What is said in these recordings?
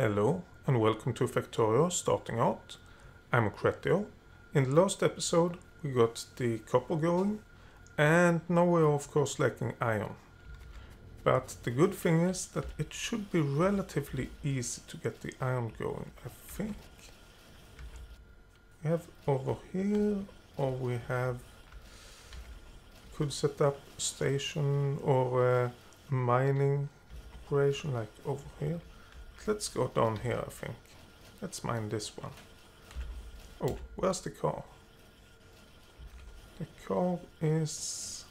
Hello and welcome to Factorio starting out. I'm Accrettio. In the last episode we got the copper going and now we're of course lacking iron. But the good thing is that it should be relatively easy to get the iron going, I think. We have over here or we have could set up station or a mining operation like over here. Let's go down here, I think. Let's mine this one. Oh, where's the car? The car is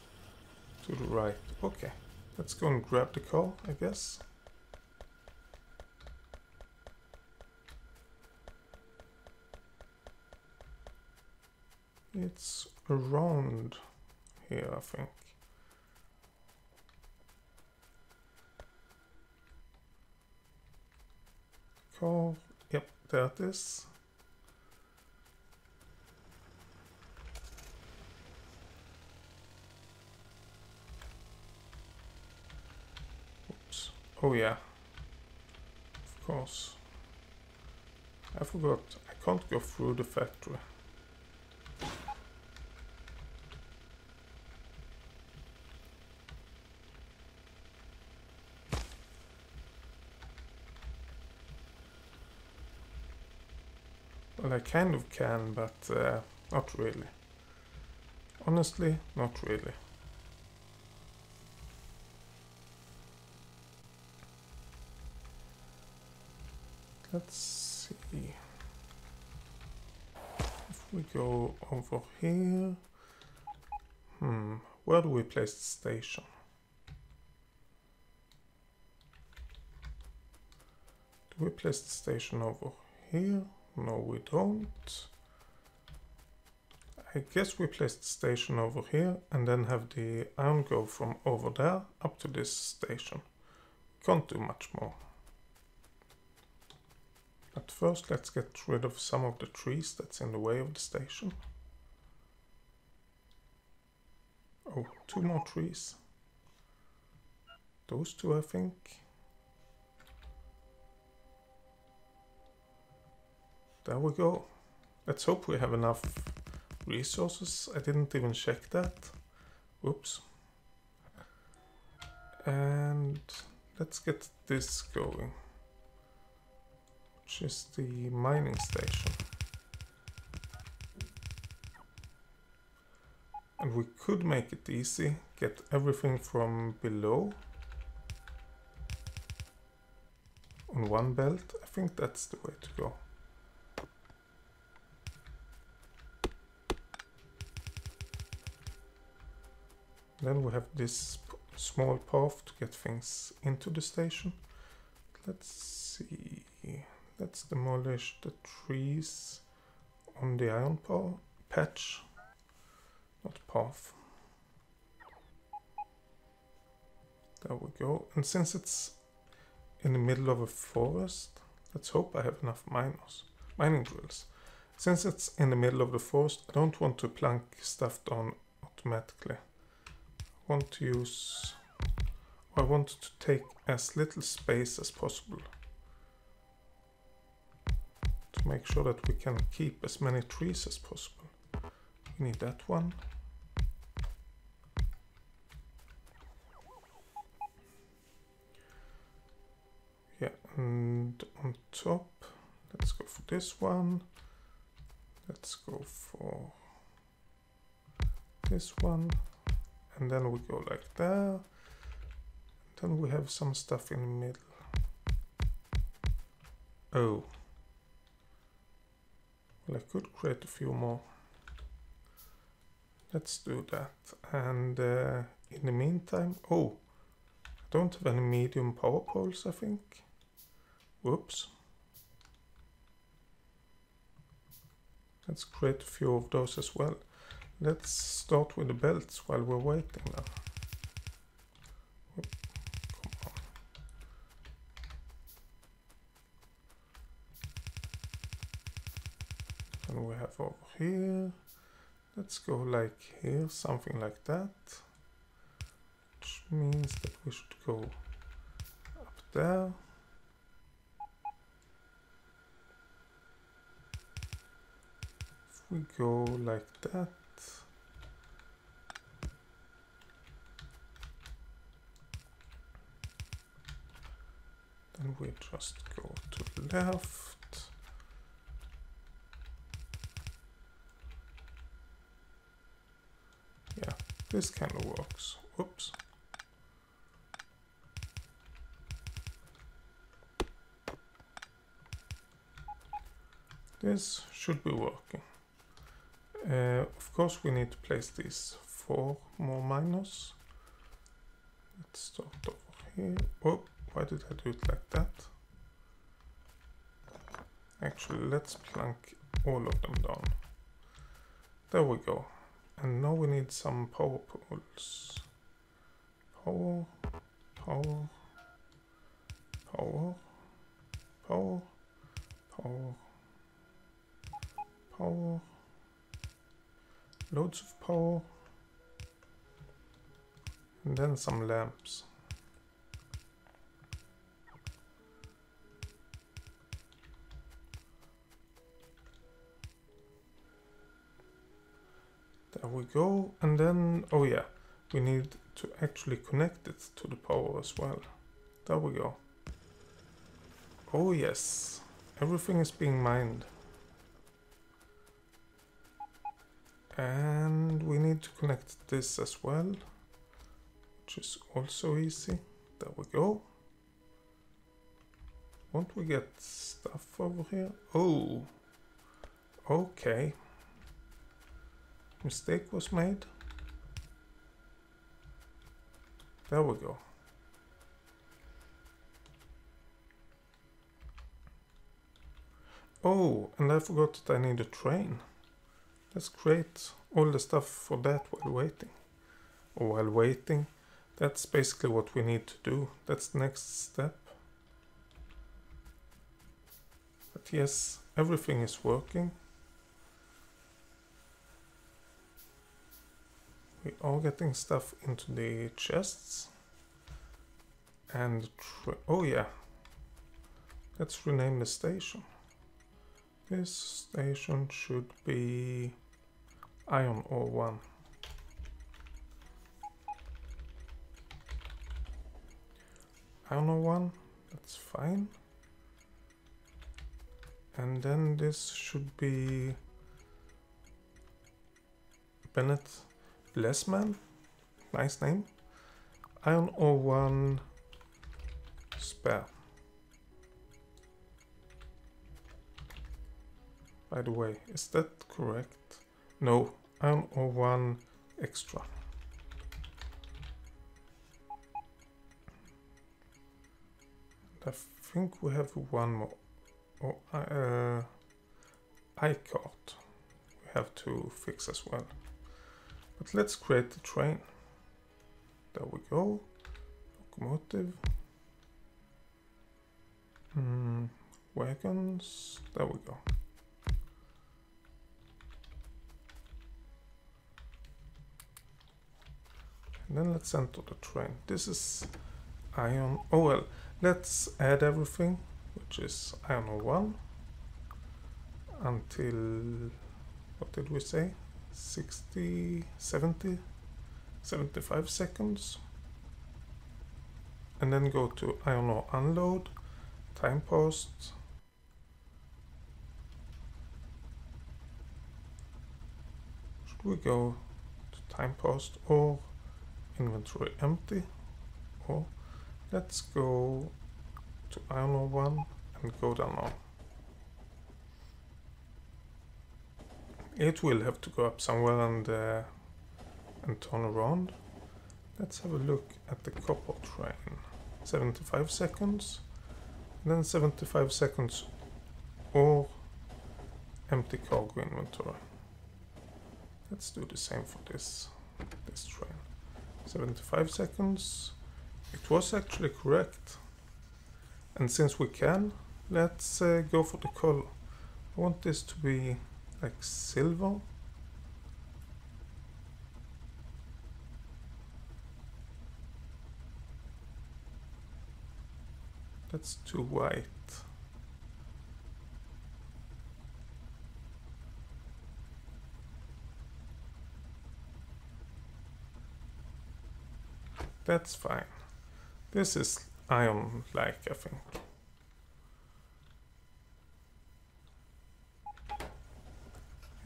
to the right. Okay, let's go and grab the car, I guess. It's around here, I think. Car, yep, there it is. Oops. Oh yeah. Of course. I forgot. I can't go through the factory. Well, I kind of can, but uh, not really. Honestly, not really. Let's see. If we go over here... Hmm, where do we place the station? Do we place the station over here? No, we don't. I guess we place the station over here and then have the iron go from over there up to this station. Can't do much more. But first let's get rid of some of the trees that's in the way of the station. Oh, two more trees. Those two I think. There we go. Let's hope we have enough resources. I didn't even check that. Oops. And let's get this going. Which is the mining station. And we could make it easy. Get everything from below. On one belt. I think that's the way to go. Then we have this small path to get things into the station. Let's see. Let's demolish the trees on the iron patch, not path. There we go. And since it's in the middle of a forest, let's hope I have enough miners, mining drills. Since it's in the middle of the forest, I don't want to plunk stuff down automatically want to use I want to take as little space as possible to make sure that we can keep as many trees as possible. We need that one. Yeah, and on top, let's go for this one. Let's go for this one and then we go like that then we have some stuff in the middle. Oh. Well I could create a few more. Let's do that. And uh, in the meantime oh I don't have any medium power poles I think. Whoops. Let's create a few of those as well Let's start with the belts while we're waiting now. And we have over here. Let's go like here, something like that. Which means that we should go up there. If we go like that. Then we just go to left. Yeah, this kind of works. Oops. This should be working. Uh, of course we need to place these four more miners. Let's start over here. Oh, why did I do it like that? Actually, let's plunk all of them down. There we go. And now we need some power poles. Power, power, power, power, power, power, loads of power, and then some lamps. There we go, and then, oh yeah, we need to actually connect it to the power as well. There we go. Oh yes, everything is being mined. And we need to connect this as well, which is also easy. There we go. Won't we get stuff over here? Oh, okay. Mistake was made. There we go. Oh, and I forgot that I need a train. Let's create all the stuff for that while waiting. Or while waiting. That's basically what we need to do. That's the next step. But yes, everything is working. We are getting stuff into the chests. And, oh yeah, let's rename the station. This station should be iron ore 1. Iron ore 1, that's fine. And then this should be Bennett Blessman, nice name. Iron ore 1 spare. By the way, is that correct? No, iron ore 1 extra. I think we have one more. Oh, uh, iCart we have to fix as well. But let's create the train. There we go. Locomotive. Mm, wagons. There we go. And then let's enter the train. This is ion. Oh well, let's add everything, which is ion 1 until what did we say? 60, 70, 75 seconds. And then go to iron ore unload, time post. Should we go to time post or inventory empty? Or let's go to iron ore 1 and go down now. It will have to go up somewhere and uh, and turn around. Let's have a look at the copper train. 75 seconds, then 75 seconds or empty cargo inventory. Let's do the same for this this train. 75 seconds. It was actually correct. And since we can, let's uh, go for the color. I want this to be like silver that's too white. That's fine. This is iron like I think.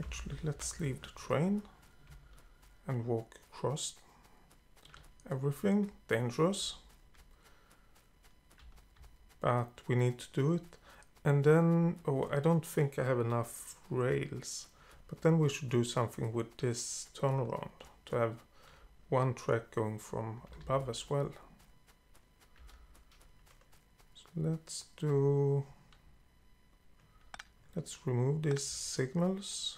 Actually, let's leave the train and walk across everything. Dangerous. But we need to do it. And then, oh, I don't think I have enough rails. But then we should do something with this turnaround to have one track going from above as well. So let's do, let's remove these signals.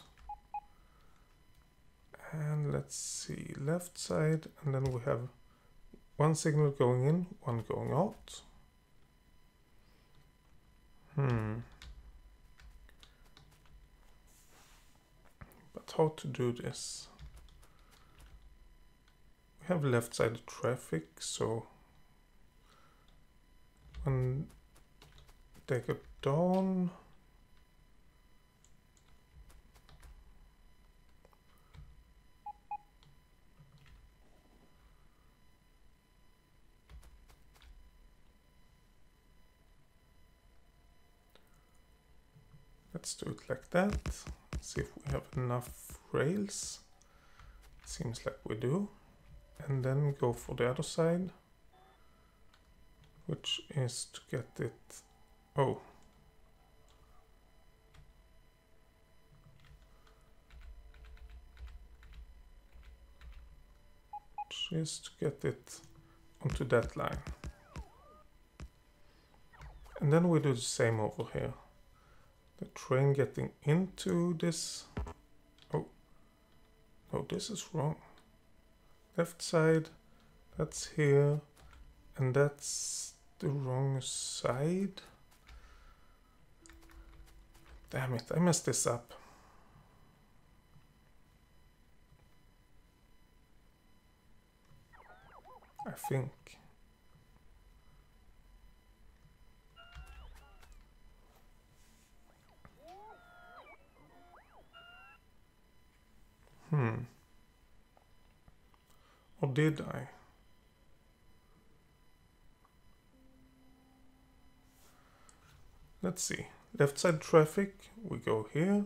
And let's see, left side, and then we have one signal going in, one going out. Hmm. But how to do this? We have left side traffic, so when they go down, Let's do it like that. See if we have enough rails. Seems like we do. And then go for the other side. Which is to get it... Oh. Which is to get it onto that line. And then we do the same over here the train getting into this. Oh, no, this is wrong. Left side, that's here, and that's the wrong side. Damn it, I messed this up. I think. Hmm. Or did I? Let's see. Left side traffic, we go here,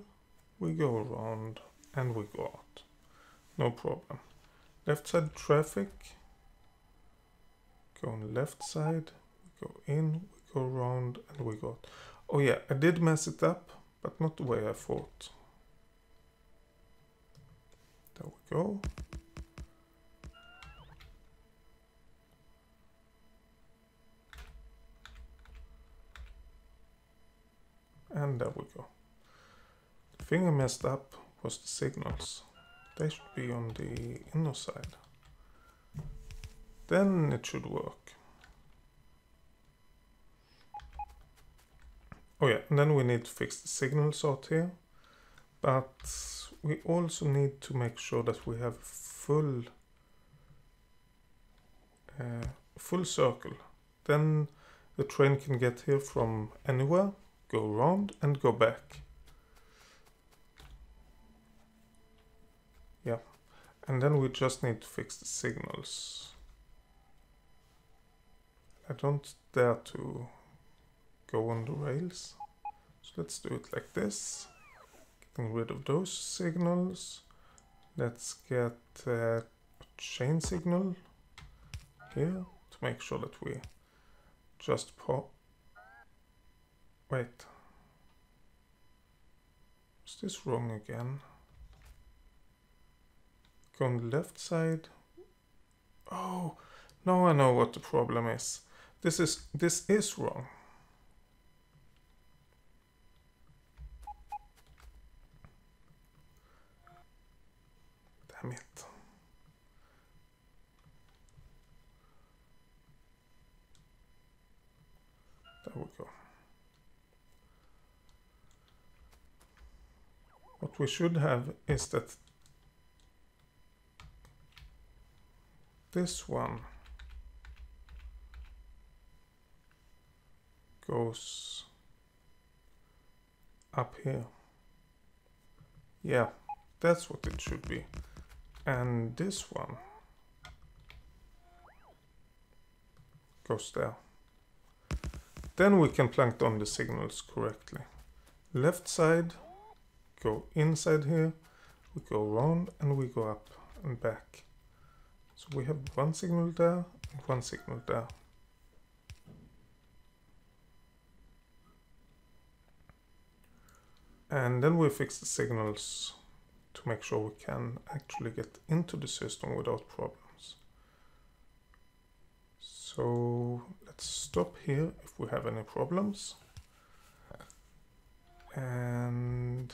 we go around, and we go out. No problem. Left side traffic, go on left side, we go in, we go around, and we go out. Oh yeah, I did mess it up, but not the way I thought. There we go. And there we go. The thing I messed up was the signals. They should be on the inner side. Then it should work. Oh yeah, and then we need to fix the signals out here. But we also need to make sure that we have full uh, full circle. Then the train can get here from anywhere, go around and go back. Yeah, and then we just need to fix the signals. I don't dare to go on the rails. So let's do it like this rid of those signals. Let's get a chain signal here to make sure that we just pop. Wait. Is this wrong again? Go on the left side. Oh, now I know what the problem is. This is this is wrong. Damn it. There we go. What we should have is that this one goes up here. Yeah, that's what it should be and this one goes there. Then we can plunk down the signals correctly. Left side, go inside here, we go around and we go up and back. So we have one signal there and one signal there. And then we fix the signals to make sure we can actually get into the system without problems. So let's stop here if we have any problems. And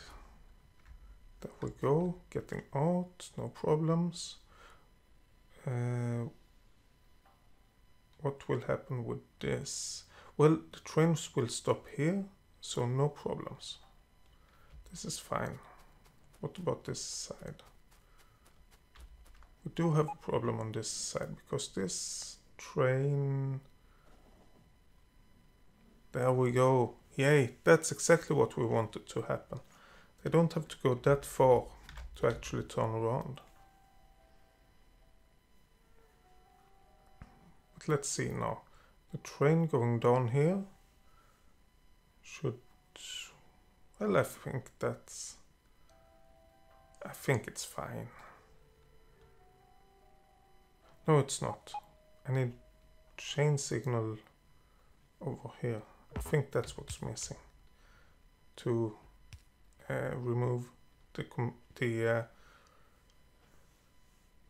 there we go, getting out, no problems. Uh, what will happen with this? Well, the trains will stop here, so no problems. This is fine. What about this side? We do have a problem on this side because this train... There we go. Yay, that's exactly what we wanted to happen. They don't have to go that far to actually turn around. But let's see now. The train going down here should well, I think that's... I think it's fine. No, it's not. I need chain signal over here. I think that's what's missing. To uh, remove the the uh,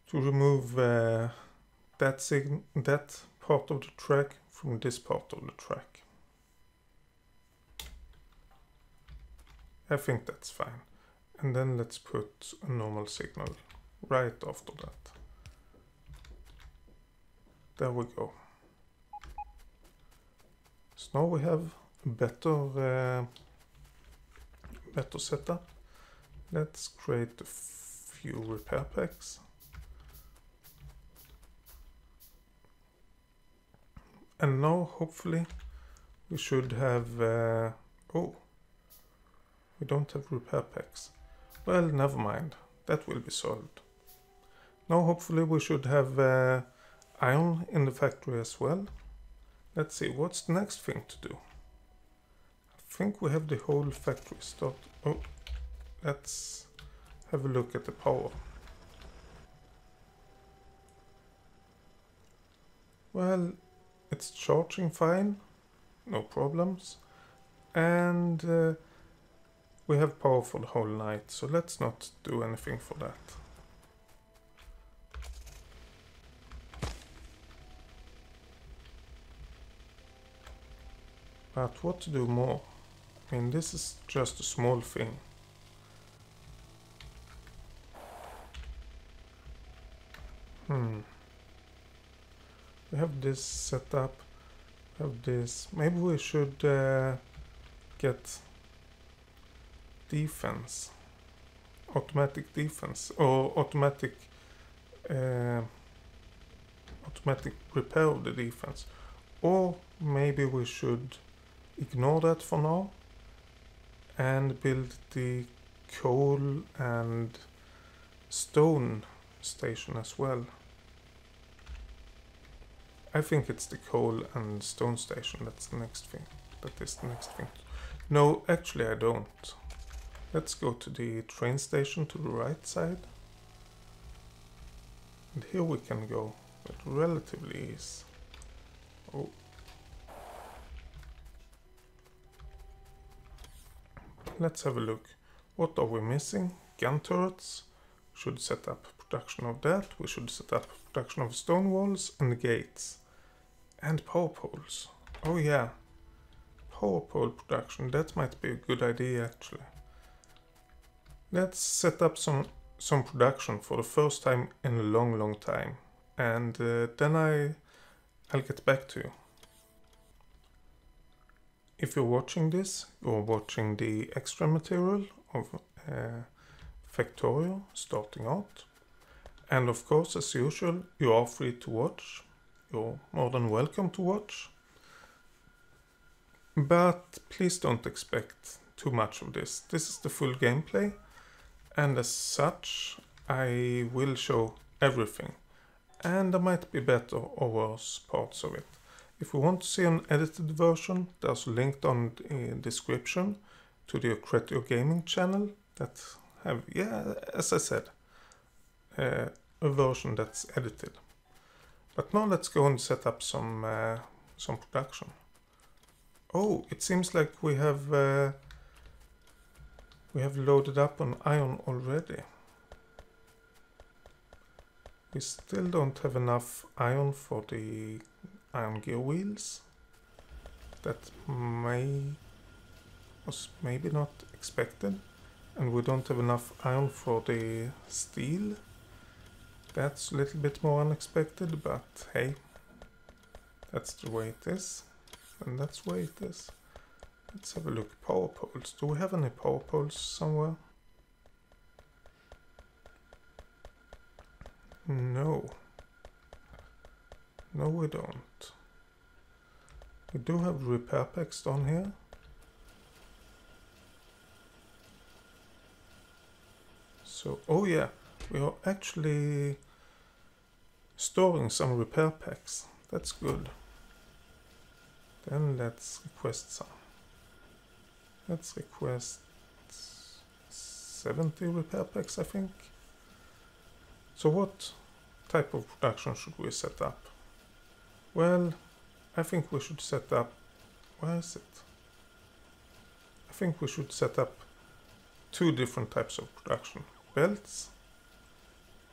to remove uh, that sign that part of the track from this part of the track. I think that's fine. And then let's put a normal signal right after that. There we go. So now we have a better, uh, better setup. Let's create a few repair packs. And now hopefully we should have, uh, oh, we don't have repair packs. Well, never mind. That will be solved. Now hopefully we should have uh, iron in the factory as well. Let's see, what's the next thing to do? I think we have the whole factory start. Oh, let's have a look at the power. Well, it's charging fine, no problems. And uh, we have power for the whole night, so let's not do anything for that. But what to do more? I mean, this is just a small thing. Hmm. We have this set up. We have this. Maybe we should uh, get defense, automatic defense, or automatic uh, automatic repair of the defense. Or maybe we should ignore that for now and build the coal and stone station as well. I think it's the coal and stone station that's the next thing. That is the next thing. No, actually I don't. Let's go to the train station to the right side. And here we can go with relatively ease. Oh. Let's have a look. What are we missing? Gun turrets. Should set up production of that. We should set up production of stone walls and gates. And power poles. Oh yeah. Power pole production. That might be a good idea actually. Let's set up some some production for the first time in a long, long time. And uh, then I, I'll get back to you. If you're watching this, you're watching the extra material of uh, Factorio starting out. And of course, as usual, you are free to watch. You're more than welcome to watch. But please don't expect too much of this. This is the full gameplay and as such I will show everything and there might be better or worse parts of it. If you want to see an edited version, there's a link down in the description to the AccrettioGaming channel that have, yeah, as I said, uh, a version that's edited. But now let's go and set up some uh, some production. Oh, it seems like we have uh, we have loaded up on iron already. We still don't have enough iron for the iron gear wheels. That may was maybe not expected. And we don't have enough iron for the steel. That's a little bit more unexpected, but hey, that's the way it is. And that's the way it is. Let's have a look. Power poles. Do we have any power poles somewhere? No. No, we don't. We do have repair packs down here. So, oh yeah, we are actually storing some repair packs. That's good. Then let's request some. Let's request 70 repair packs, I think. So what type of production should we set up? Well, I think we should set up... Where is it? I think we should set up two different types of production. Belts,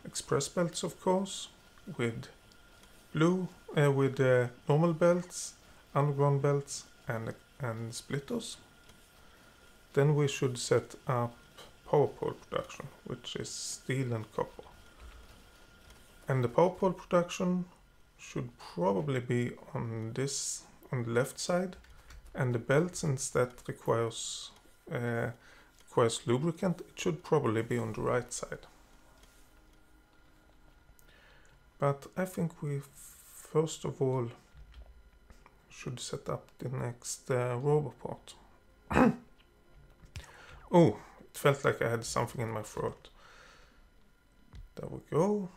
express belts of course, with blue, uh, with uh, normal belts, underground belts and, and splitters. Then we should set up power pole production, which is steel and copper. And the power pole production should probably be on this, on the left side. And the belt, since that requires, uh, requires lubricant, it should probably be on the right side. But I think we first of all should set up the next uh, roboport. oh, it felt like I had something in my throat. There we go.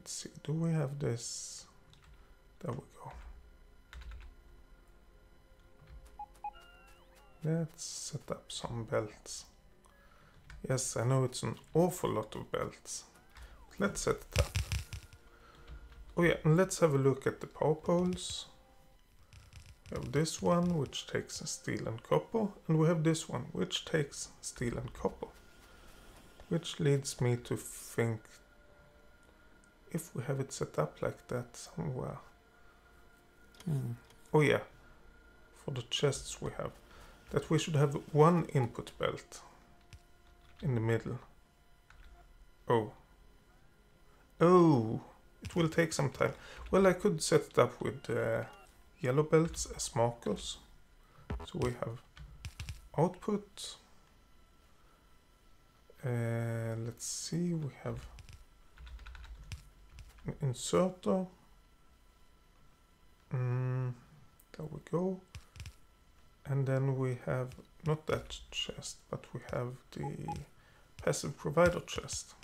Let's see, do we have this? There we go. Let's set up some belts. Yes, I know it's an awful lot of belts. let's set it up. Oh yeah, and let's have a look at the power poles. We have this one, which takes steel and copper, and we have this one, which takes steel and copper. Which leads me to think if we have it set up like that somewhere. Hmm. Oh yeah, for the chests we have. That we should have one input belt in the middle. Oh. Oh, it will take some time. Well, I could set it up with uh, yellow belts as markers. So we have output. Uh, let's see, we have inserter. Mm, there we go. And then we have not that chest, but we have the passive provider chest.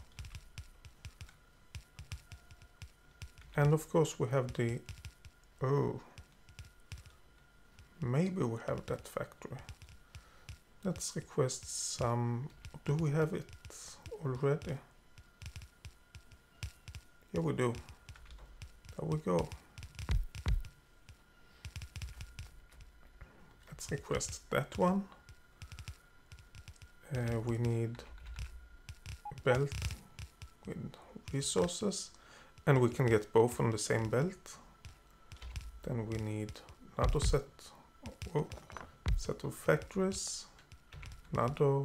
And of course we have the... Oh. Maybe we have that factory. Let's request some... Do we have it already? Here we do. There we go. Let's request that one. Uh, we need belt with resources and we can get both on the same belt. Then we need another set, oh, set of factories, another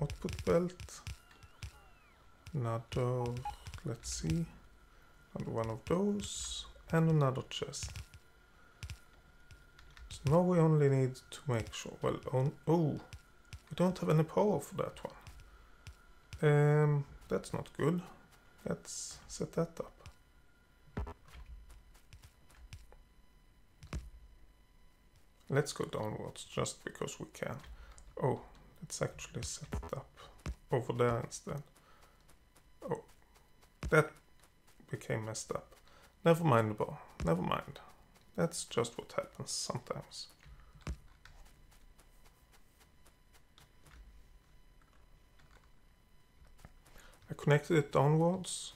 output belt, another, let's see, and one of those, and another chest. So now we only need to make sure, well, on, oh, we don't have any power for that one. Um, that's not good. Let's set that up. Let's go downwards just because we can. Oh, let's actually set it up over there instead. Oh, that became messed up. Never mind, Bo. Never mind. That's just what happens sometimes. I connected it downwards,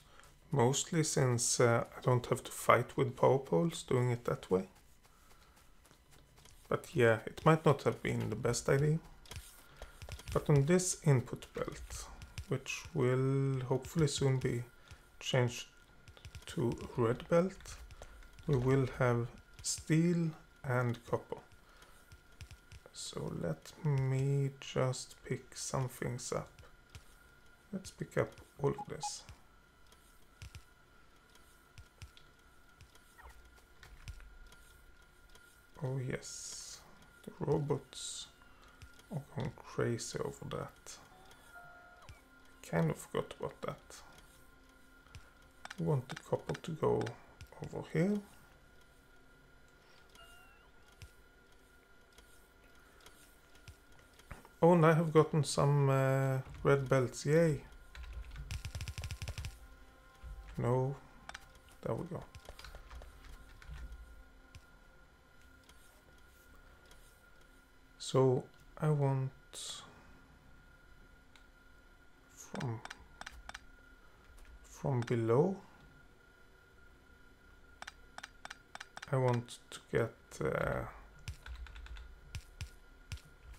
mostly since uh, I don't have to fight with power poles doing it that way. But yeah, it might not have been the best idea. But on this input belt, which will hopefully soon be changed to red belt, we will have steel and copper. So let me just pick some things up. Let's pick up all of this. Oh yes, the robots are going crazy over that. Kind of forgot about that. Want the copper to go over here. Oh, and I have gotten some uh, red belts, yay! No, there we go. So I want from from below I want to get uh,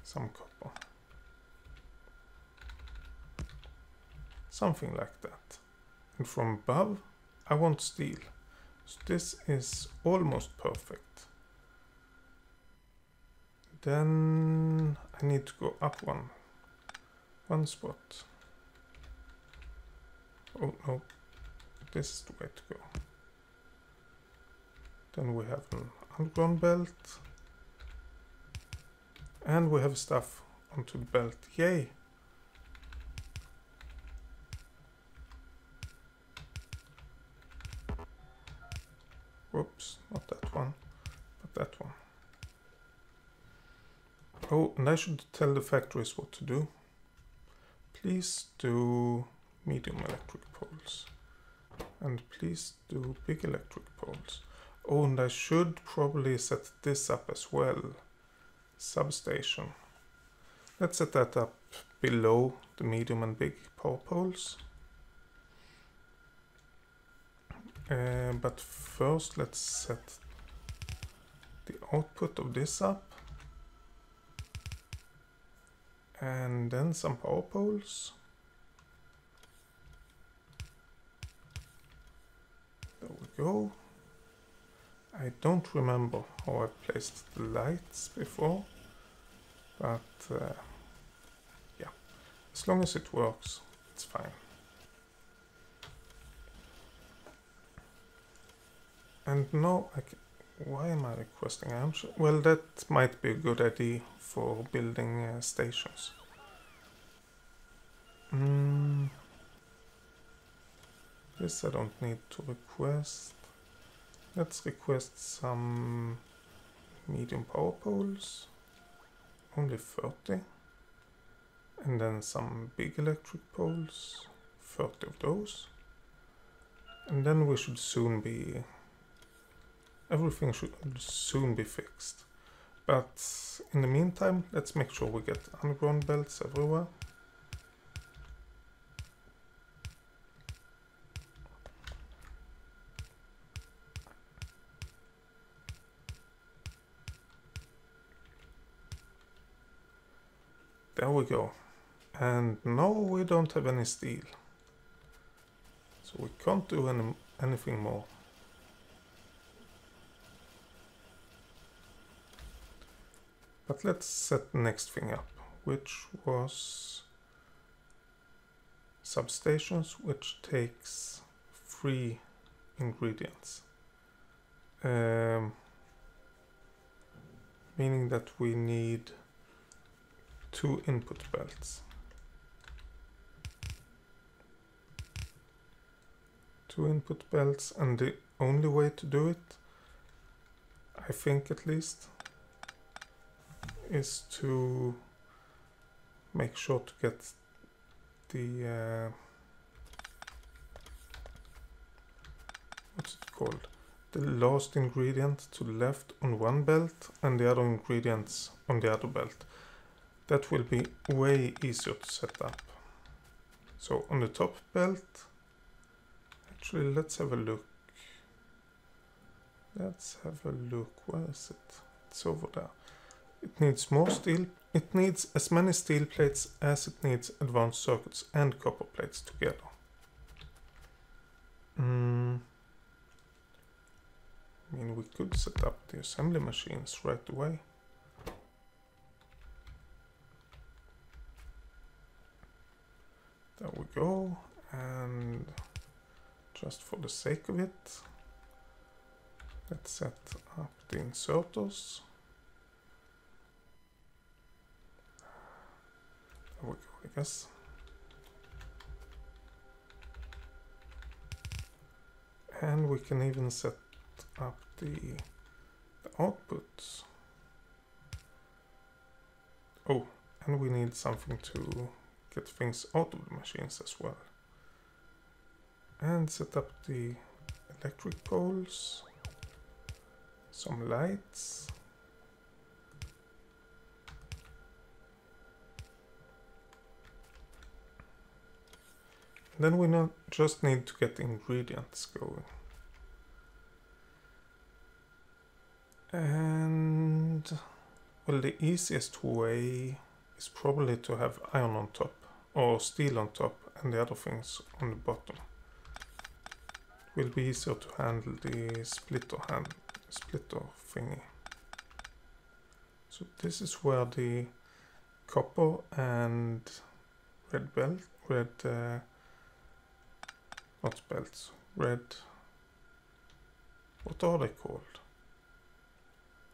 some copper something like that and from above I want steel so this is almost perfect then I need to go up one. One spot. Oh no, this is the way to go. Then we have an underground belt. And we have stuff onto the belt. Yay! Whoops, not that one, but that one. Oh, and I should tell the factories what to do. Please do medium electric poles. And please do big electric poles. Oh, and I should probably set this up as well. Substation. Let's set that up below the medium and big power poles. Uh, but first let's set the output of this up. And then some power poles. There we go. I don't remember how I placed the lights before, but uh, yeah, as long as it works, it's fine. And now I can why am I requesting amps? Well, that might be a good idea for building uh, stations. Mm. This I don't need to request. Let's request some medium power poles. Only 30. And then some big electric poles. 30 of those. And then we should soon be everything should soon be fixed. But in the meantime, let's make sure we get underground belts everywhere. There we go. And no, we don't have any steel. So we can't do any, anything more. But let's set the next thing up, which was substations, which takes three ingredients. Um, meaning that we need two input belts. Two input belts and the only way to do it, I think at least, is to make sure to get the uh, called? The last ingredient to the left on one belt and the other ingredients on the other belt. That will be way easier to set up. So on the top belt, actually let's have a look. Let's have a look. Where is it? It's over there. It needs more steel. It needs as many steel plates as it needs advanced circuits and copper plates together. Mm. I mean, we could set up the assembly machines right away. There we go. And just for the sake of it, let's set up the inserters. There we go, I guess. And we can even set up the, the outputs. Oh, and we need something to get things out of the machines as well. And set up the electric poles, some lights. Then we not just need to get ingredients going. And well, the easiest way is probably to have iron on top or steel on top and the other things on the bottom. Will be easier to handle the splitter hand splitter thingy. So this is where the copper and red belt, red uh, not belts, red. What are they called?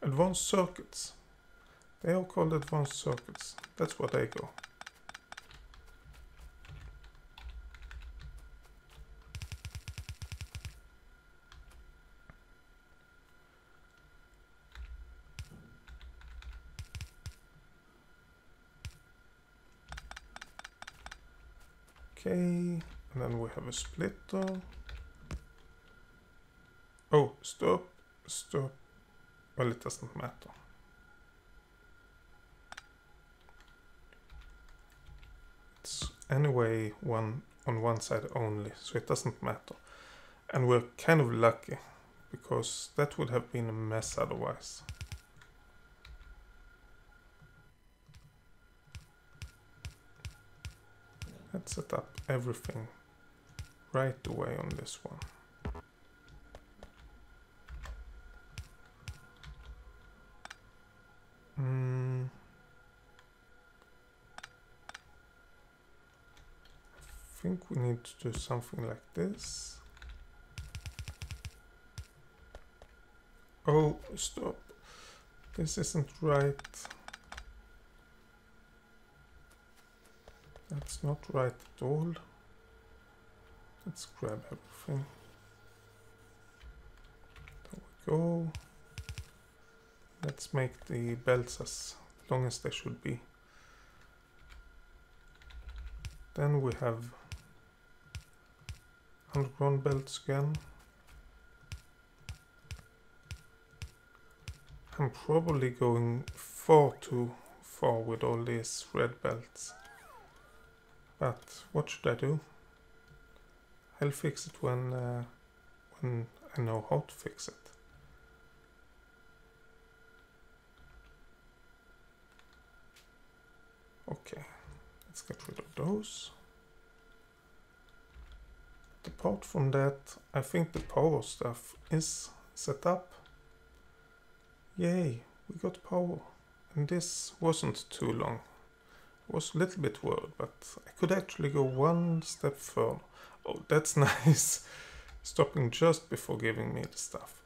Advanced circuits. They are called advanced circuits. That's where they go. Okay, and then we have a splitter. Oh, stop, stop. Well, it doesn't matter. It's anyway one on one side only, so it doesn't matter. And we're kind of lucky, because that would have been a mess otherwise. Let's set up everything right away on this one. Mm. I think we need to do something like this. Oh, stop. This isn't right. That's not right at all. Let's grab everything. There we go. Let's make the belts as long as they should be. Then we have underground belts again. I'm probably going far too far with all these red belts. But what should I do? I'll fix it when uh, when I know how to fix it. Okay, let's get rid of those. Apart from that, I think the power stuff is set up. Yay, we got power. And this wasn't too long was a little bit worried, but I could actually go one step further. Oh, that's nice. Stopping just before giving me the stuff.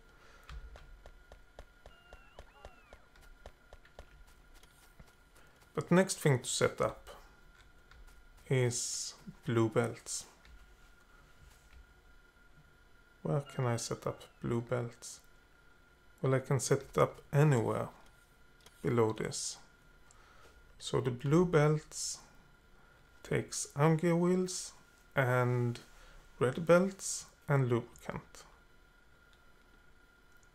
But next thing to set up is blue belts. Where can I set up blue belts? Well, I can set it up anywhere below this. So the blue belts takes iron wheels and red belts and lubricant.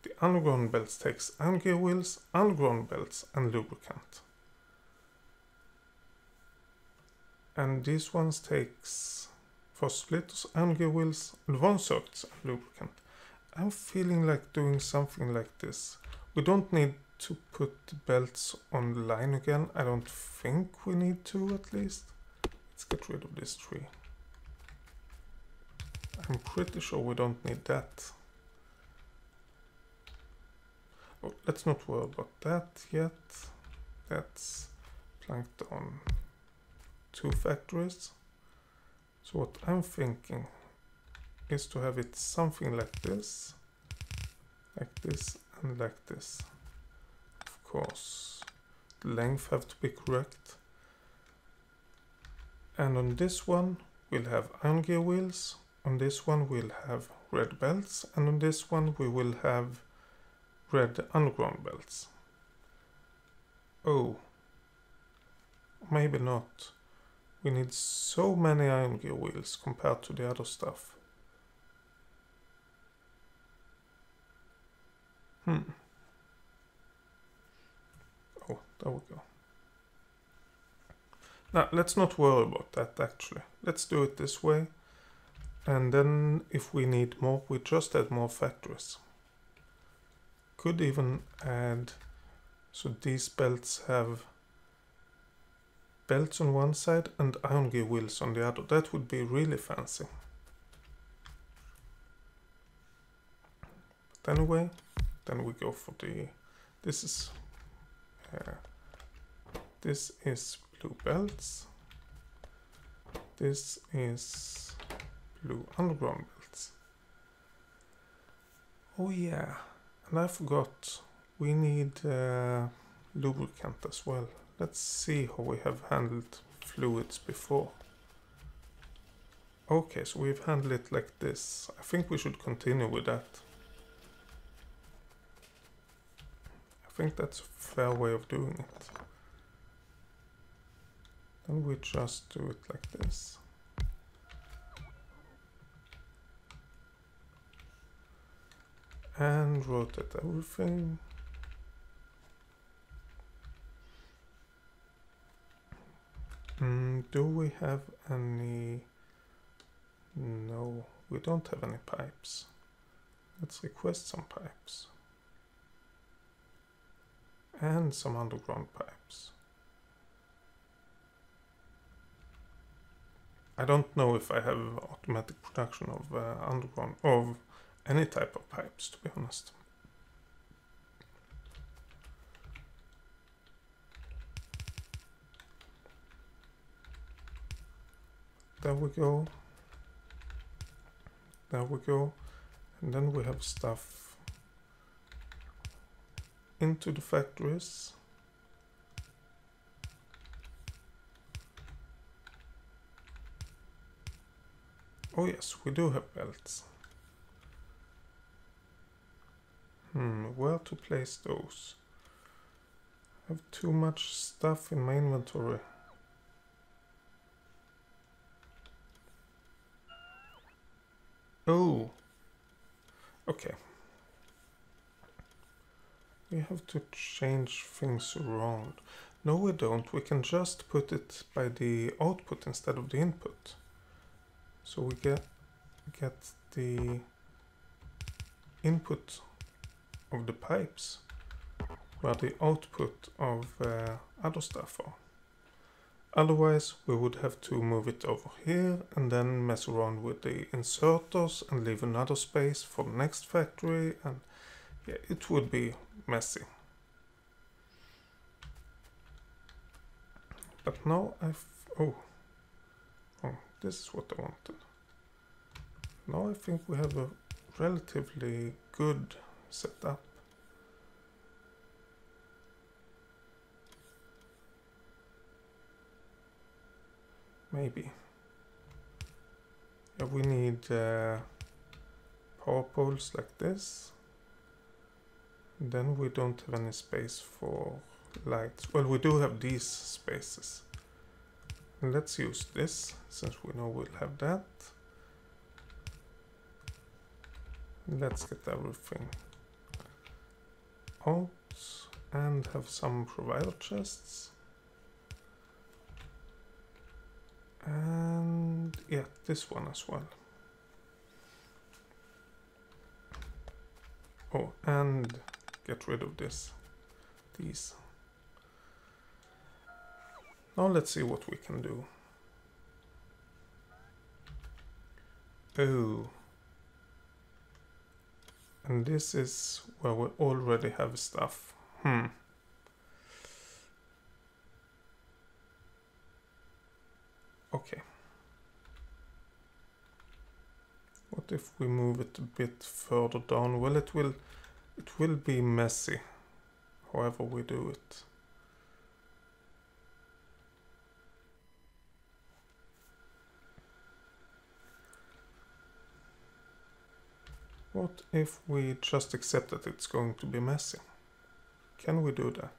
the underground belts takes iron gear wheels, underground belts and lubricant. And these ones takes for splitters, iron gear wheels, advanced circuits and lubricant. I'm feeling like doing something like this. We don't need to put the belts on the line again. I don't think we need to at least. Let's get rid of this tree. I'm pretty sure we don't need that. Oh, let's not worry about that yet. That's planked on two factories. So what I'm thinking is to have it something like this, like this and like this. Of course, the length have to be correct. And on this one, we'll have iron gear wheels. On this one, we'll have red belts. And on this one, we will have red underground belts. Oh, maybe not. We need so many iron gear wheels compared to the other stuff. Hmm. Oh, there we go. Now, let's not worry about that actually. Let's do it this way. And then if we need more, we just add more factories. Could even add, so these belts have belts on one side and iron gear wheels on the other. That would be really fancy. But anyway, then we go for the, this is, uh, this is blue belts. This is blue underground belts. Oh yeah, and I forgot, we need uh, lubricant as well. Let's see how we have handled fluids before. Okay, so we've handled it like this. I think we should continue with that. I think that's a fair way of doing it. Then we just do it like this. And rotate everything. Mm, do we have any... No, we don't have any pipes. Let's request some pipes. And some underground pipes. I don't know if I have automatic production of uh, underground of any type of pipes to be honest. There we go. There we go. And then we have stuff into the factories. Oh yes, we do have belts. Hmm, where to place those? I have too much stuff in my inventory. Oh. Okay. We have to change things around. No, we don't. We can just put it by the output instead of the input. So we get get the input of the pipes where the output of uh, other stuff are. Otherwise we would have to move it over here and then mess around with the inserters and leave another space for the next factory and yeah, it would be messy. But now I've... oh, oh, this is what I wanted. Now I think we have a relatively good setup. Maybe. Yeah, we need uh, power poles like this. Then we don't have any space for lights. Well, we do have these spaces. Let's use this, since we know we'll have that. Let's get everything and have some provider chests. And yeah, this one as well. Oh, and get rid of this. These. Now let's see what we can do. Oh. And this is where we already have stuff. Hmm. Okay. What if we move it a bit further down? Well, it will, it will be messy, however we do it. What if we just accept that it's going to be messy? Can we do that?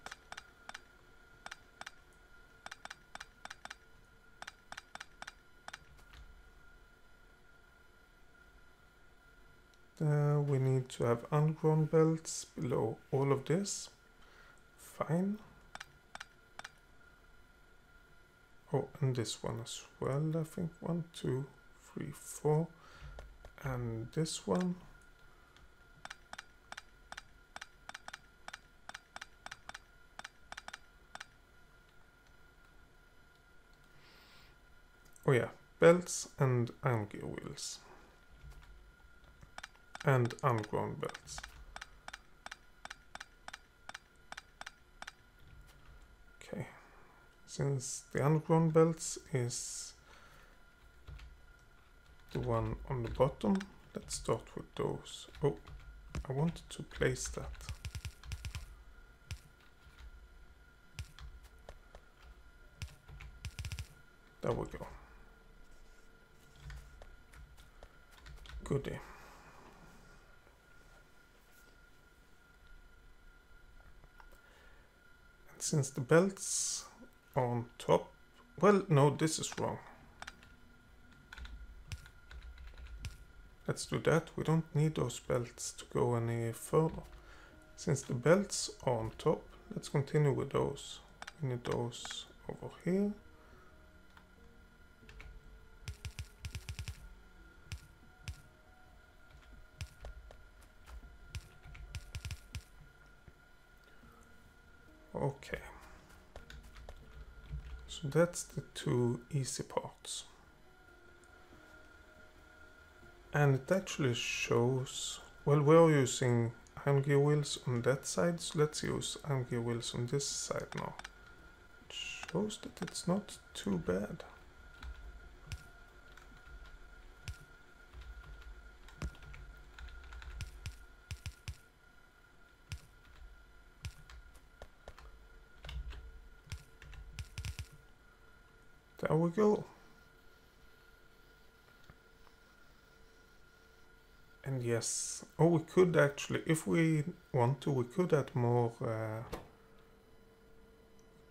Uh, we need to have underground belts below all of this. Fine. Oh, and this one as well, I think. One, two, three, four. And this one. Oh yeah, belts and gear wheels. And underground belts. Okay, since the underground belts is the one on the bottom, let's start with those. Oh, I wanted to place that. There we go. Goodie. And since the belts on top, well, no, this is wrong. Let's do that. We don't need those belts to go any further. Since the belts on top, let's continue with those. We need those over here. Okay. So that's the two easy parts. And it actually shows, well, we're using iron gear wheels on that side, so let's use iron gear wheels on this side now. It shows that it's not too bad. There we go. And yes, oh, we could actually, if we want to, we could add more, uh,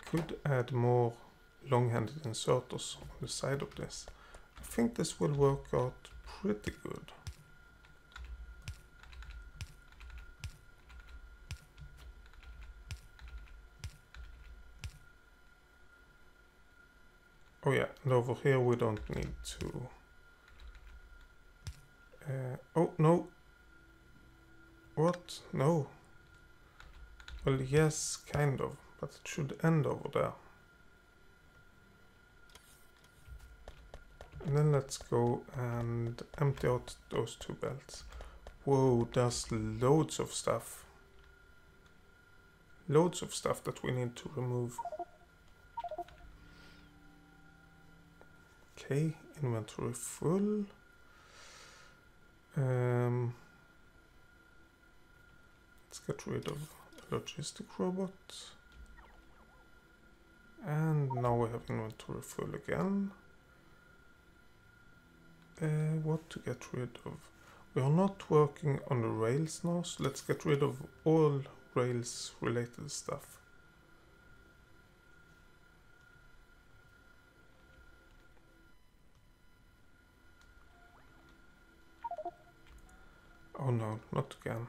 could add more long-handed inserters on the side of this. I think this will work out pretty good. Oh yeah, and over here we don't need to... Uh, oh, no. What? No. Well, yes, kind of, but it should end over there. And then let's go and empty out those two belts. Whoa, there's loads of stuff. Loads of stuff that we need to remove. Okay, inventory full. Um, let's get rid of logistic robot. And now we have inventory full again. Uh, what to get rid of? We are not working on the rails now, so let's get rid of all rails related stuff. Oh no, not again.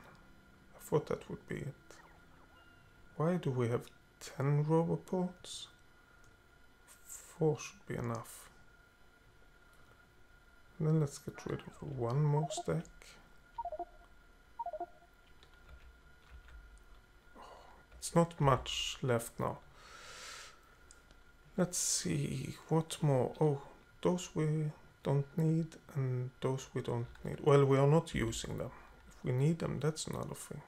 I thought that would be it. Why do we have 10 roboports? 4 should be enough. Then let's get rid of one more stack. Oh, it's not much left now. Let's see, what more? Oh, those we don't need and those we don't need. Well, we are not using them. We need them, that's another thing.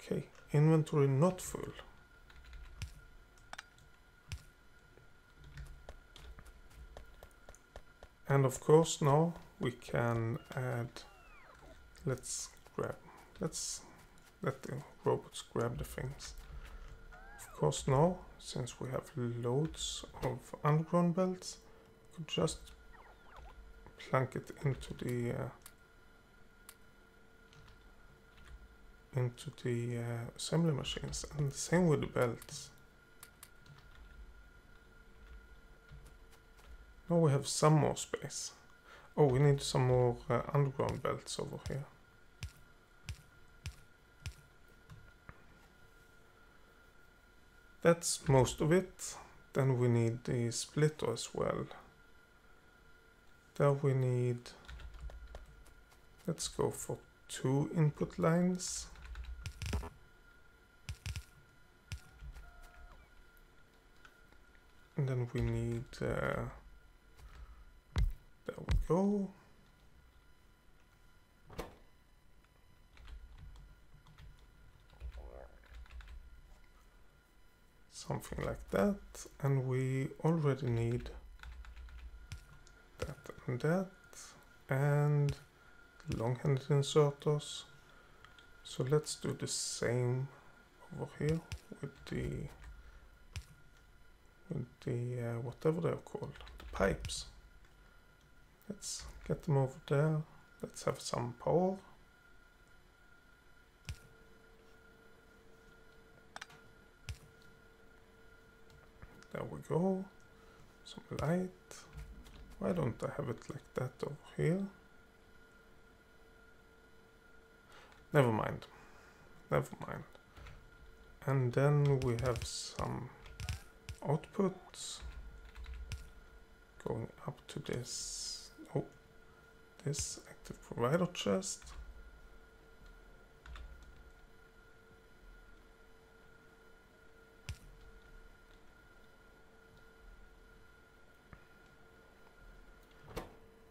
Okay, inventory not full. And of course now we can add, let's grab, let's let the robots grab the things. Of course now, since we have loads of underground belts, we could just plunk it into the uh, into the uh, assembly machines and the same with the belts. Now we have some more space. Oh, we need some more uh, underground belts over here. That's most of it. Then we need the splitter as well. There we need, let's go for two input lines. And then we need, uh, there we go. something like that and we already need that and long-handed inserters so let's do the same over here with the with the uh, whatever they're called the pipes let's get them over there let's have some power There we go. Some light. Why don't I have it like that over here? Never mind. Never mind. And then we have some outputs going up to this. Oh, this active provider chest.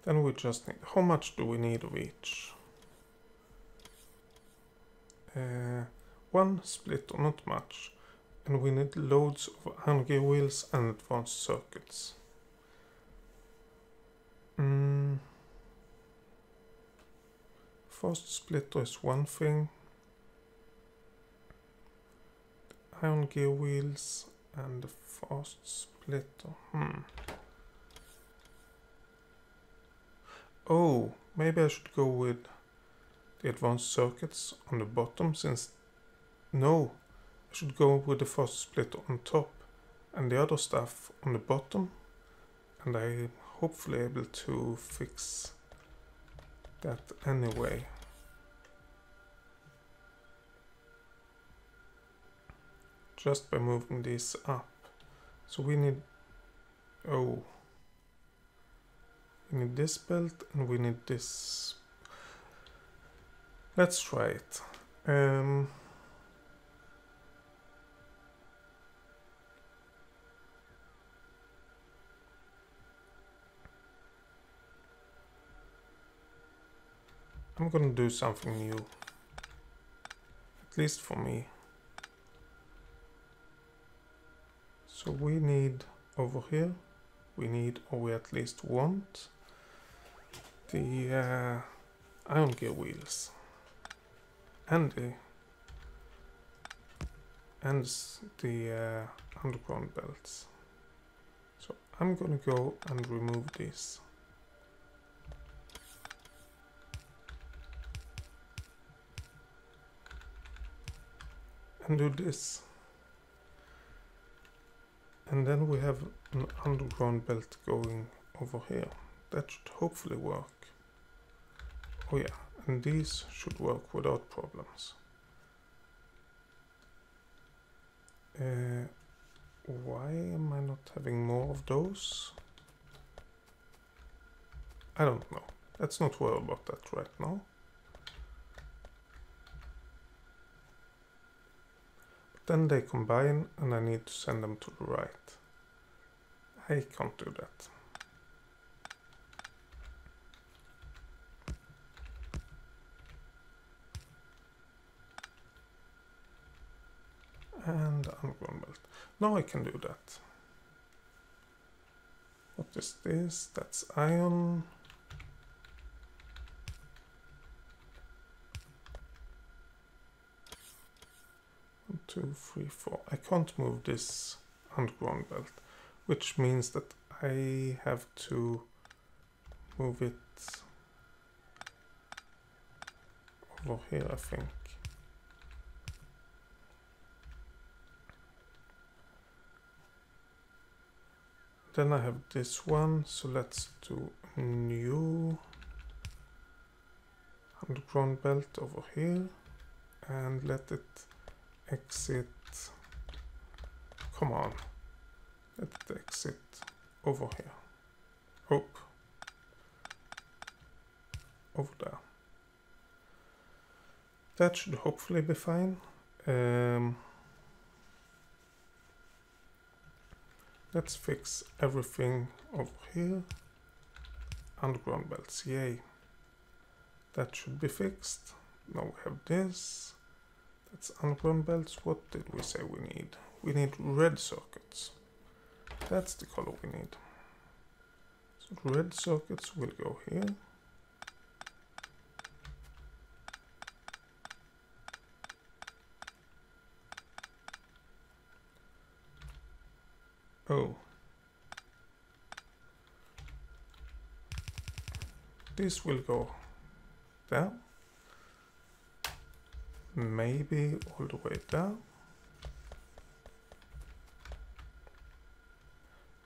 Then we just need, how much do we need of each? Uh, one splitter, not much. And we need loads of iron wheels and advanced circuits. Mm. Fast splitter is one thing. Iron gear wheels and the fast splitter. Hmm. Oh, maybe I should go with the advanced circuits on the bottom since... No, I should go with the fast split on top and the other stuff on the bottom and I hopefully able to fix that anyway. Just by moving this up. So we need... Oh... We need this belt and we need this. Let's try it. Um, I'm gonna do something new. At least for me. So we need over here, we need, or we at least want, the uh, iron gear wheels and the and the uh, underground belts. So I'm gonna go and remove this. And do this. And then we have an underground belt going over here. That should hopefully work. Oh yeah, and these should work without problems. Uh, why am I not having more of those? I don't know. Let's not worry about that right now. But then they combine and I need to send them to the right. I can't do that. And underground belt. Now I can do that. What is this? That's iron. One, two, three, four. I can't move this underground belt, which means that I have to move it over here, I think. Then I have this one, so let's do new underground belt over here and let it exit. Come on, let it exit over here. Oh, over there. That should hopefully be fine. Um, let's fix everything over here. Underground belts, yay. That should be fixed. Now we have this. That's underground belts. What did we say we need? We need red circuits. That's the color we need. So red circuits will go here. Oh. This will go down. Maybe all the way down.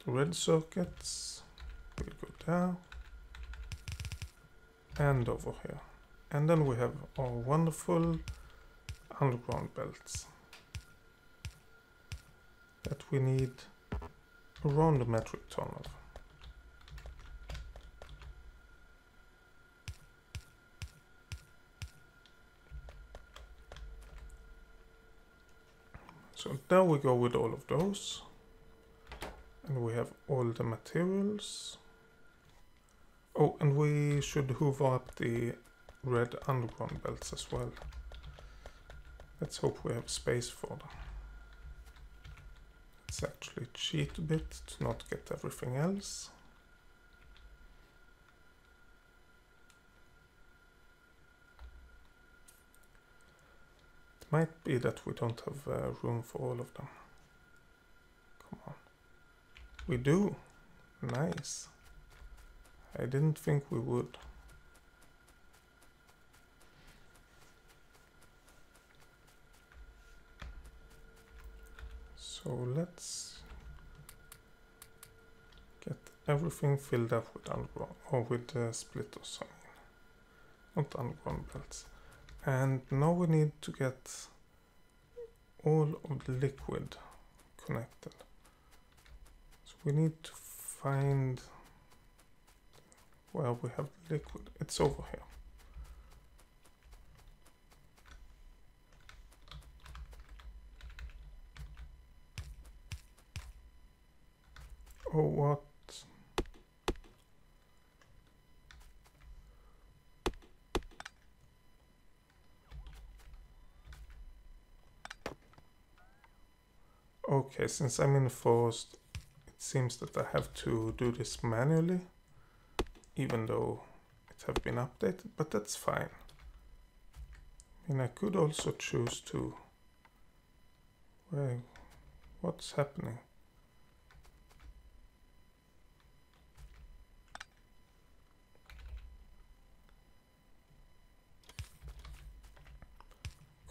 The red circuits will go down and over here. And then we have our wonderful underground belts that we need around the metric of. So there we go with all of those. And we have all the materials. Oh, and we should hoover up the red underground belts as well. Let's hope we have space for them. Let's actually cheat a bit to not get everything else. It might be that we don't have uh, room for all of them. Come on. We do. Nice. I didn't think we would. So let's get everything filled up with underground or with uh, splitters, I mean, not underground belts. And now we need to get all of the liquid connected. So we need to find where we have liquid. It's over here. Oh, what? Okay, since I'm in forest, it seems that I have to do this manually, even though it have been updated, but that's fine. And I could also choose to... Wait, what's happening?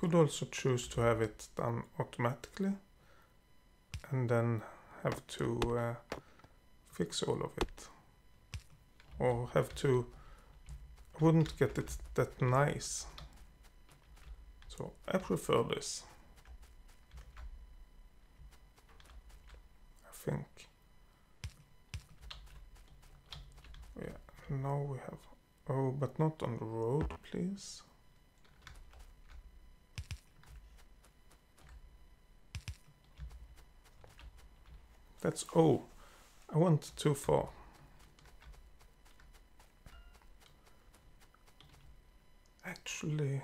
Could also choose to have it done automatically and then have to uh, fix all of it or have to wouldn't get it that nice so I prefer this I think. Yeah, now we have. Oh, but not on the road, please. That's oh, I went too far. Actually,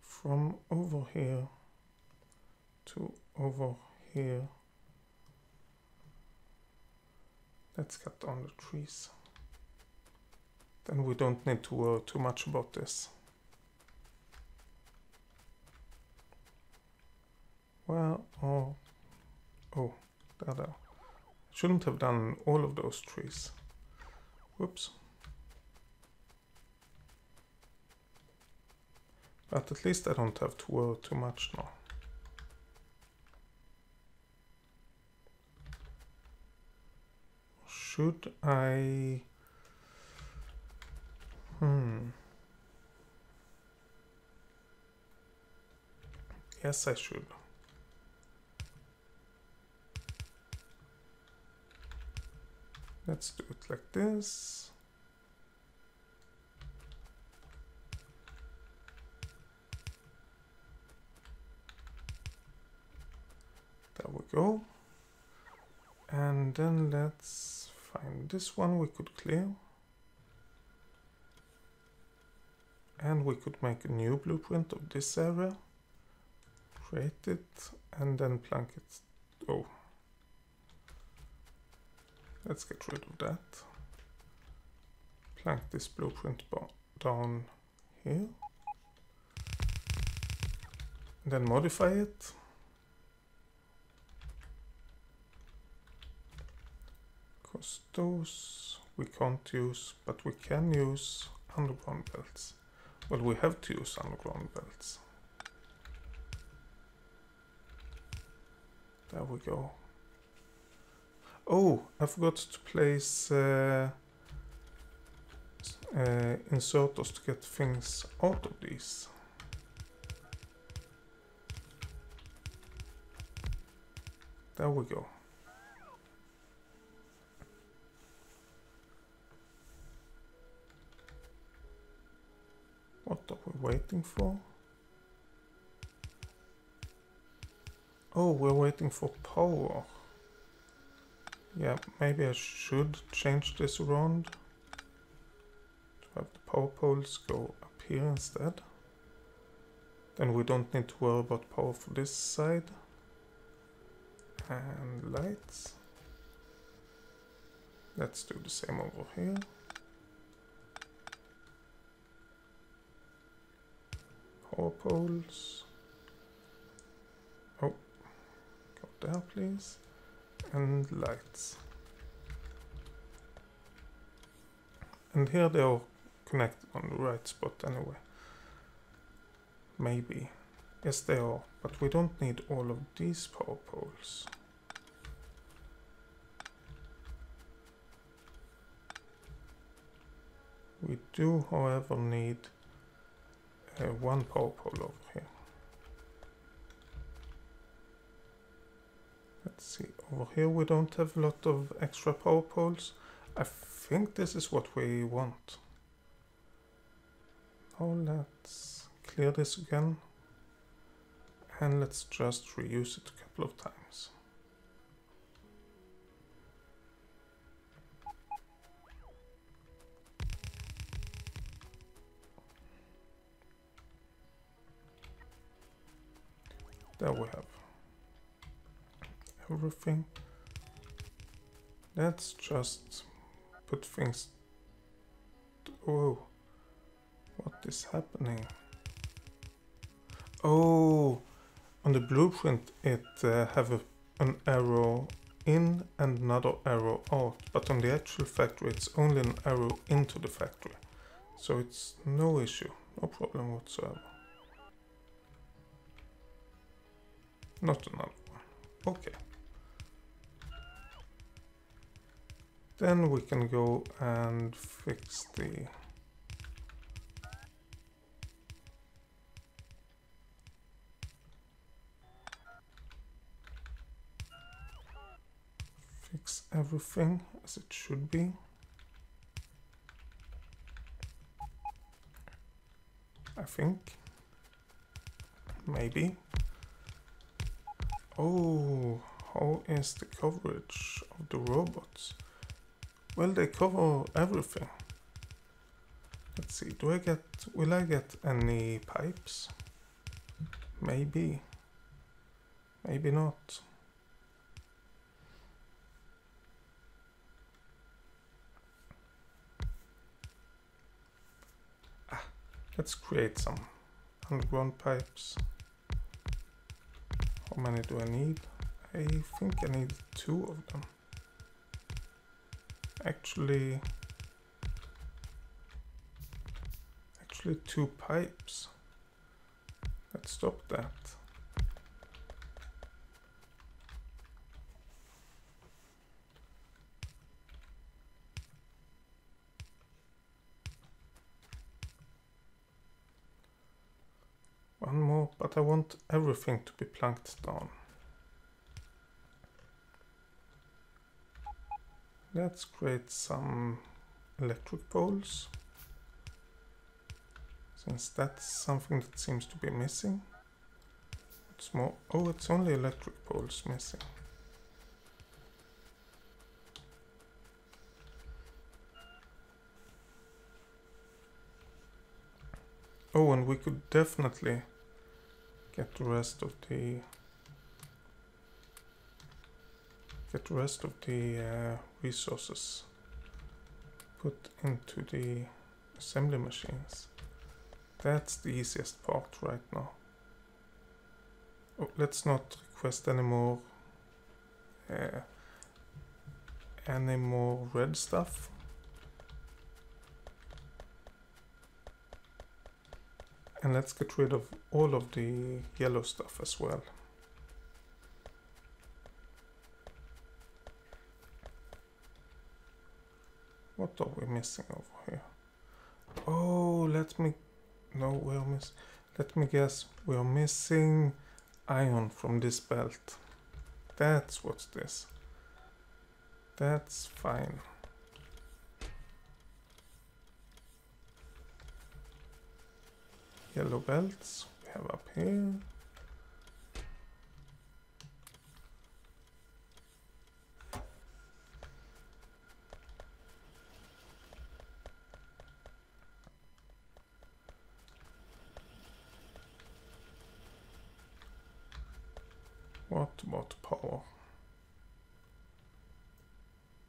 from over here to over here, let's cut down the trees. Then we don't need to worry too much about this. Well, oh, oh. There, Shouldn't have done all of those trees. Whoops. But at least I don't have to worry too much now. Should I... Hmm... Yes, I should. Let's do it like this. There we go. And then let's find this one we could clear. And we could make a new blueprint of this area. Create it and then plank it. Oh, Let's get rid of that. Plank this blueprint down here. Then modify it. Because those we can't use, but we can use underground belts. Well, we have to use underground belts. There we go. Oh, I forgot to place uh, uh, inserters to get things out of these. There we go. What are we waiting for? Oh, we're waiting for power. Yeah, maybe I should change this around to have the power poles go up here instead. Then we don't need to worry about power for this side. And lights. Let's do the same over here. Power poles. Oh, go there please and lights. And here they are connected on the right spot anyway. Maybe. Yes, they are, but we don't need all of these power poles. We do, however, need uh, one power pole over here. Let's see, over here we don't have a lot of extra power poles. I think this is what we want. Now let's clear this again. And let's just reuse it a couple of times. There we have everything. Let's just put things... Oh, what is happening? Oh, on the blueprint it uh, have a, an arrow in and another arrow out, but on the actual factory it's only an arrow into the factory. So it's no issue, no problem whatsoever. Not another one. Okay. Then we can go and fix the fix everything as it should be. I think. Maybe. Oh, how is the coverage of the robots? Well, they cover everything. Let's see, do I get, will I get any pipes? Maybe. Maybe not. Ah, let's create some underground pipes. How many do I need? I think I need two of them. Actually, actually two pipes. Let's stop that. One more, but I want everything to be planked down. Let's create some electric poles. Since that's something that seems to be missing. It's more, oh, it's only electric poles missing. Oh, and we could definitely get the rest of the get the rest of the uh, resources put into the assembly machines. That's the easiest part right now. Oh, let's not request any more uh, any more red stuff. And let's get rid of all of the yellow stuff as well. What are we missing over here? Oh, let me... No, we are miss. Let me guess. We are missing iron from this belt. That's what's this. That's fine. Yellow belts we have up here. What about power?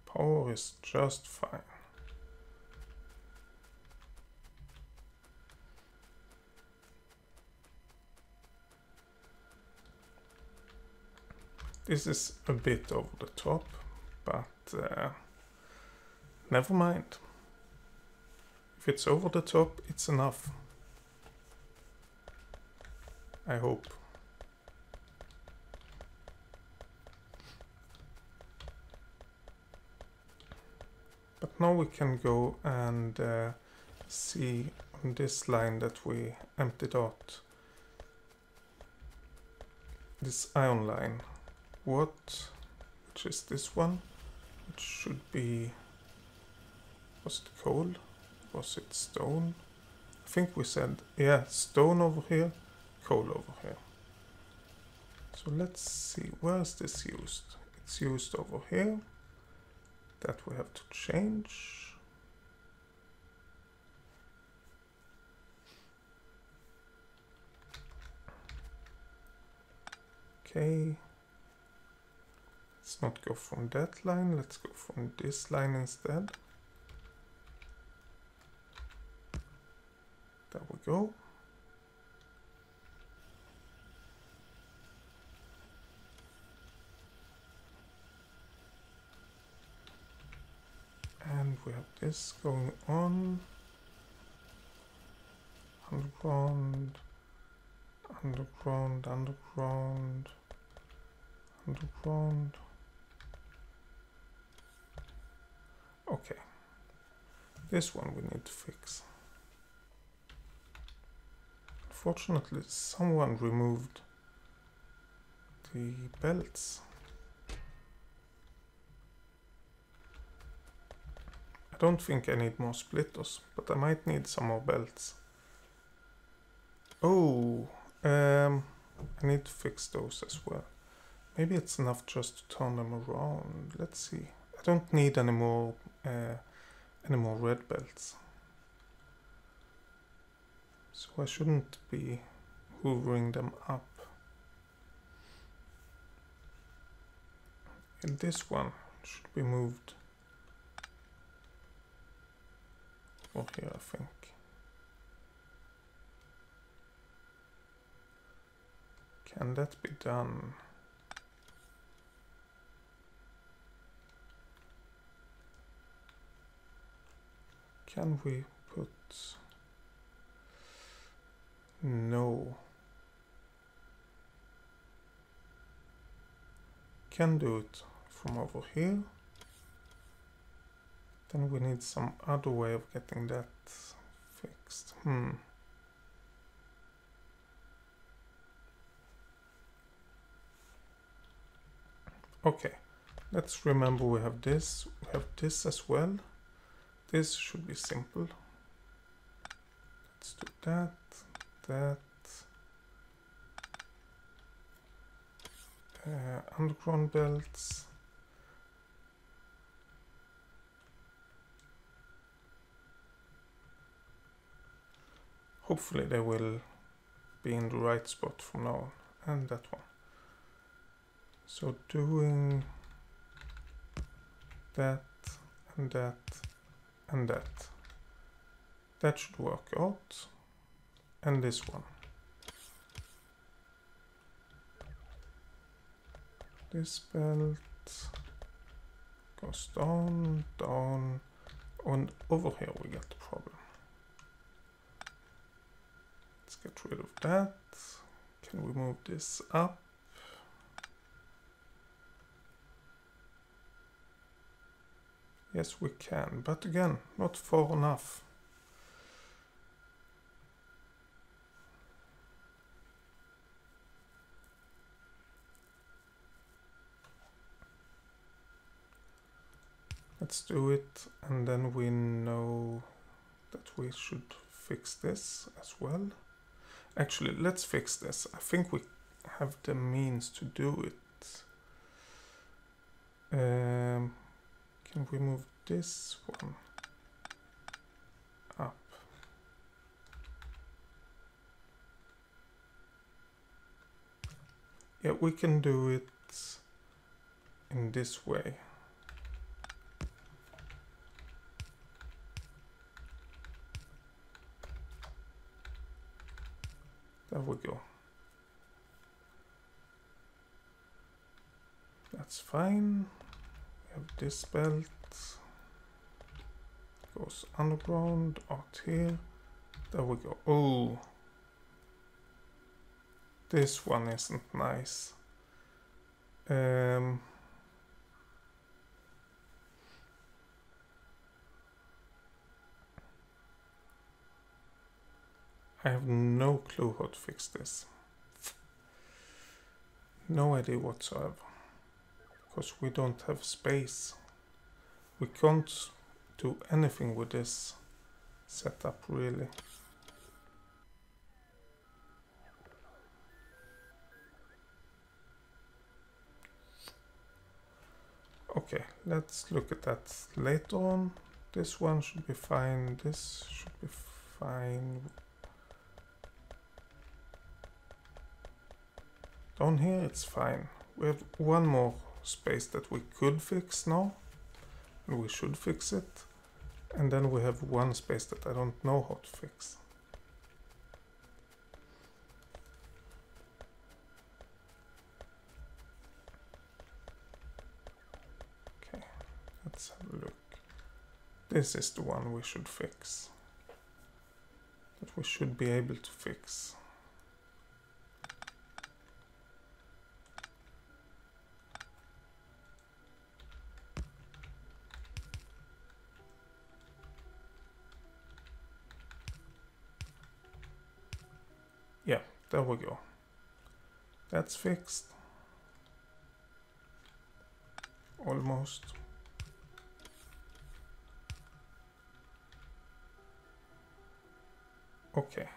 Power is just fine. This is a bit over the top, but uh, never mind. If it's over the top, it's enough. I hope. Now we can go and uh, see on this line that we emptied out. This iron line. What? Which is this one? Which should be was it coal? Was it stone? I think we said yeah stone over here coal over here. So let's see where is this used? It's used over here that we have to change okay Let's not go from that line, let's go from this line instead. There we go. And we have this going on. Underground, underground, underground, underground. Okay. This one we need to fix. Unfortunately, someone removed the belts. I don't think I need more splitters, but I might need some more belts. Oh, um, I need to fix those as well. Maybe it's enough just to turn them around. Let's see. I don't need any more, uh, any more red belts. So I shouldn't be hoovering them up. And this one should be moved over here, I think. Can that be done? Can we put... No. Can do it from over here. Then we need some other way of getting that fixed. Hmm. Okay, let's remember we have this, we have this as well. This should be simple. Let's do that, that. Uh, underground belts. Hopefully they will be in the right spot from now on. And that one. So doing that and that and that. That should work out. And this one. This belt goes down, down, and over here we get the problem. Let's get rid of that. Can we move this up? Yes, we can, but again, not far enough. Let's do it, and then we know that we should fix this as well. Actually, let's fix this. I think we have the means to do it. Um, can we move this one up? Yeah, we can do it in this way. There we go. That's fine. We have this belt. Goes underground out here. There we go. Oh this one isn't nice. Um I have no clue how to fix this. No idea whatsoever because we don't have space. We can't do anything with this setup really. Okay, let's look at that later on. This one should be fine, this should be fine. Down here it's fine. We have one more space that we could fix now. And we should fix it. And then we have one space that I don't know how to fix. Okay, let's have a look. This is the one we should fix. That we should be able to fix. There we go. That's fixed. Almost. Okay.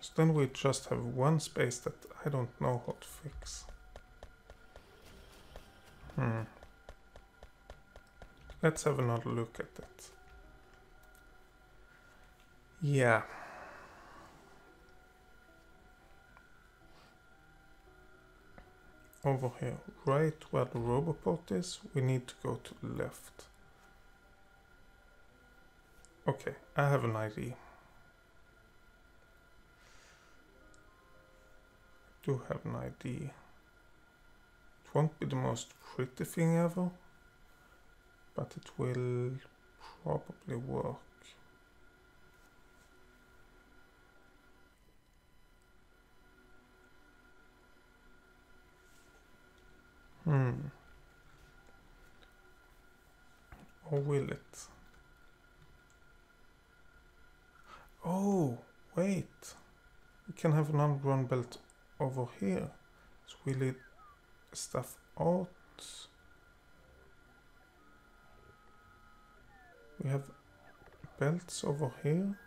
So then we just have one space that I don't know how to fix. Hmm. Let's have another look at it. Yeah. Over here, right where the roboport is, we need to go to the left. Okay, I have an idea. do have an idea. It won't be the most pretty thing ever, but it will probably work. Hmm. Or will it? Oh, wait. We can have an underground belt over here. So we lead stuff out. We have belts over here.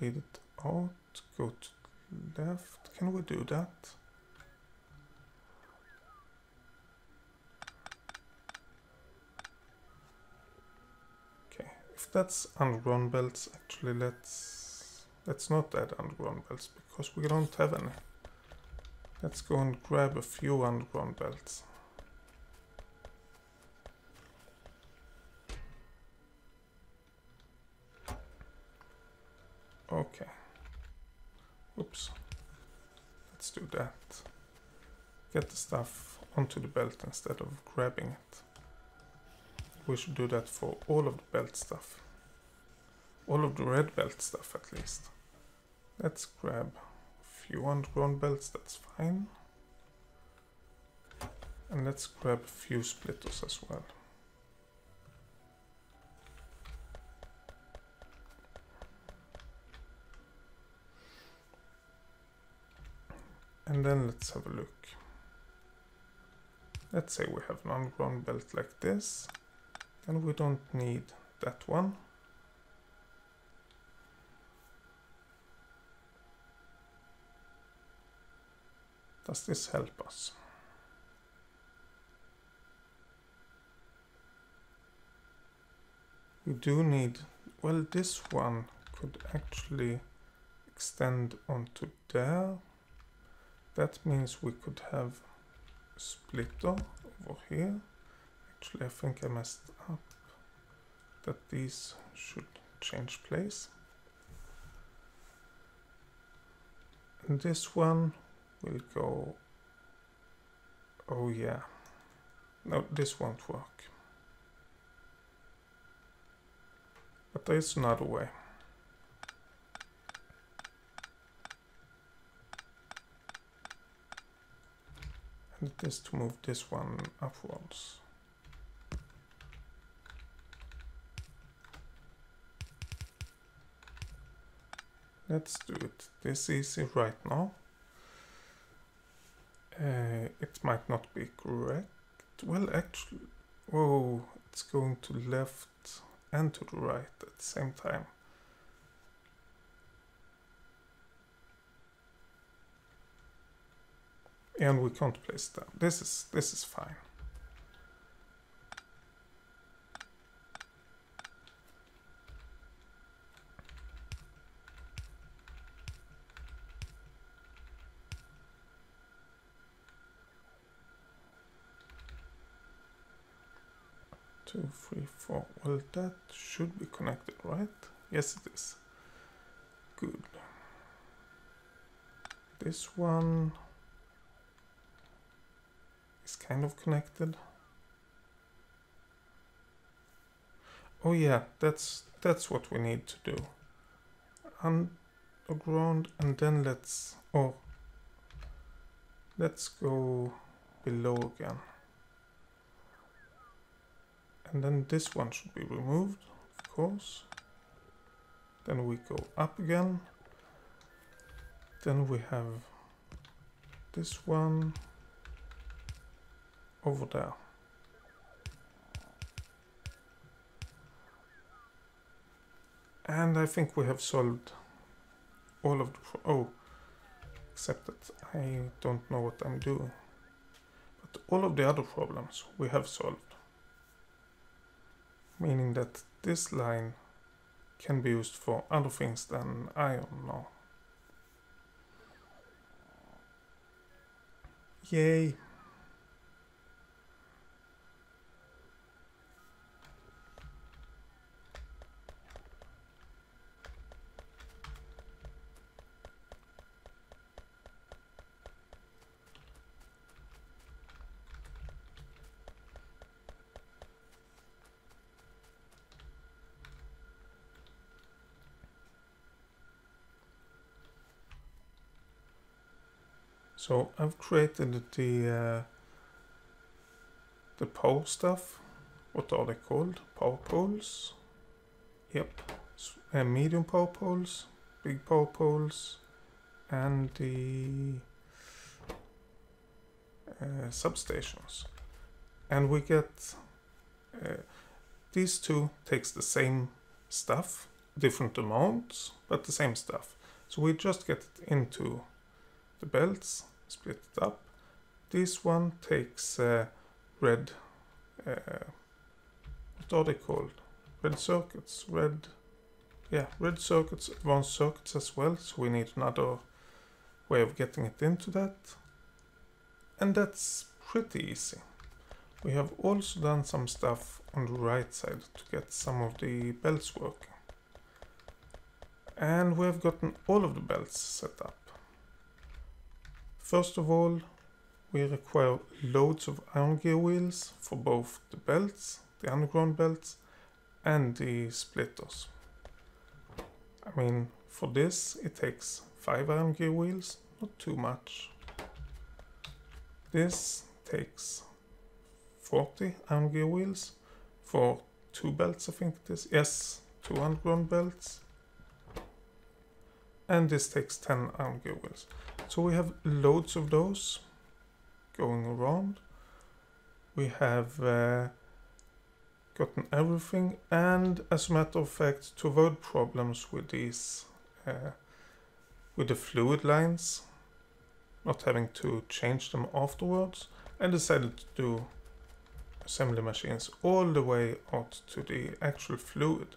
Lead it out. Go to left. Can we do that? Okay, that's underground belts, actually let's let's not add underground belts because we don't have any. Let's go and grab a few underground belts. Okay. Oops. Let's do that. Get the stuff onto the belt instead of grabbing it. We should do that for all of the belt stuff. All of the red belt stuff at least. Let's grab a few underground belts, that's fine. And let's grab a few splitters as well. And then let's have a look. Let's say we have an underground belt like this. Then we don't need that one. Does this help us? We do need, well this one could actually extend onto there. That means we could have splitter over here. Actually I think I messed up. That these should change place. And this one will go oh yeah. No this won't work. But there is another way. And it is to move this one upwards let's do it this easy right now uh, it might not be correct. Well, actually, whoa, it's going to left and to the right at the same time. And we can't place that. This is this is fine. Two, three, four. Well, that should be connected, right? Yes, it is. Good. This one is kind of connected. Oh yeah, that's that's what we need to do. Underground, and then let's oh, let's go below again and then this one should be removed of course then we go up again then we have this one over there and I think we have solved all of the... Oh, except that I don't know what I'm doing. But all of the other problems we have solved. Meaning that this line can be used for other things than iron now. Yay! So I've created the uh, the pole stuff. What are they called? Power poles. Yep. Uh, medium power poles, big power poles, and the uh, substations. And we get uh, these two takes the same stuff, different amounts, but the same stuff. So we just get it into the belts split it up. This one takes uh, red, uh, what are they called? Red circuits, red, yeah, red circuits, advanced circuits as well. So we need another way of getting it into that. And that's pretty easy. We have also done some stuff on the right side to get some of the belts working. And we have gotten all of the belts set up. First of all, we require loads of iron gear wheels for both the belts, the underground belts, and the splitters. I mean, for this it takes 5 iron gear wheels, not too much. This takes 40 iron gear wheels for two belts I think it is. Yes, two underground belts. And this takes 10 iron gear wheels. So we have loads of those going around. We have uh, gotten everything and as a matter of fact to avoid problems with these uh, with the fluid lines not having to change them afterwards I decided to do assembly machines all the way out to the actual fluid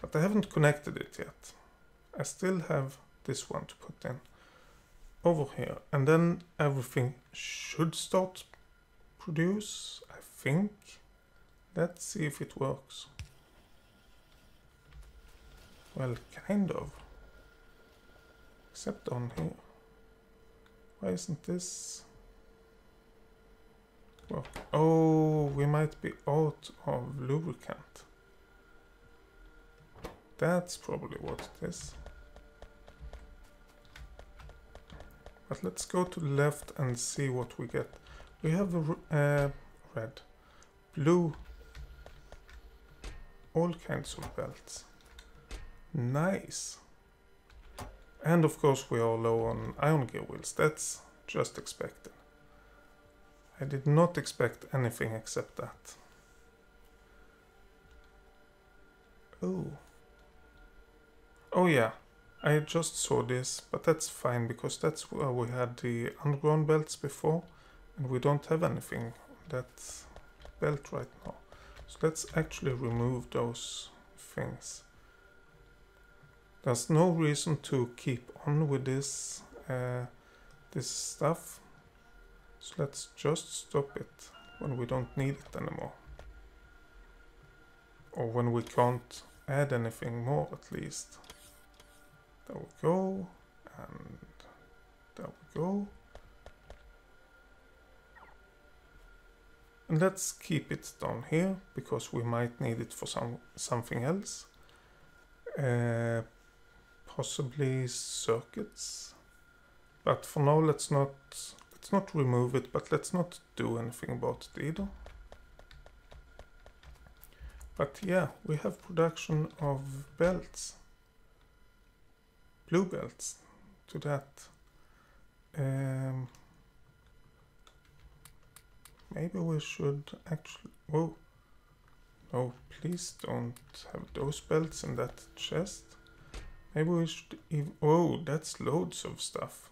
but I haven't connected it yet. I still have this one to put in over here. And then everything should start produce I think. Let's see if it works. Well kind of. Except on here. Why isn't this? Well oh we might be out of lubricant. That's probably what it is But let's go to the left and see what we get. We have a uh, red, blue, all kinds of belts. Nice. And of course we are low on iron gear wheels. That's just expected. I did not expect anything except that. Oh. Oh yeah, I just saw this, but that's fine because that's where we had the underground belts before and we don't have anything that belt right now. So let's actually remove those things. There's no reason to keep on with this uh, this stuff. So let's just stop it when we don't need it anymore. Or when we can't add anything more at least. There we go. And there we go. And let's keep it down here because we might need it for some something else. Uh, possibly circuits. But for now let's not let's not remove it, but let's not do anything about it either. But yeah, we have production of belts blue belts to that. Um, maybe we should actually... Oh, no, please don't have those belts in that chest. Maybe we should even... Oh, that's loads of stuff.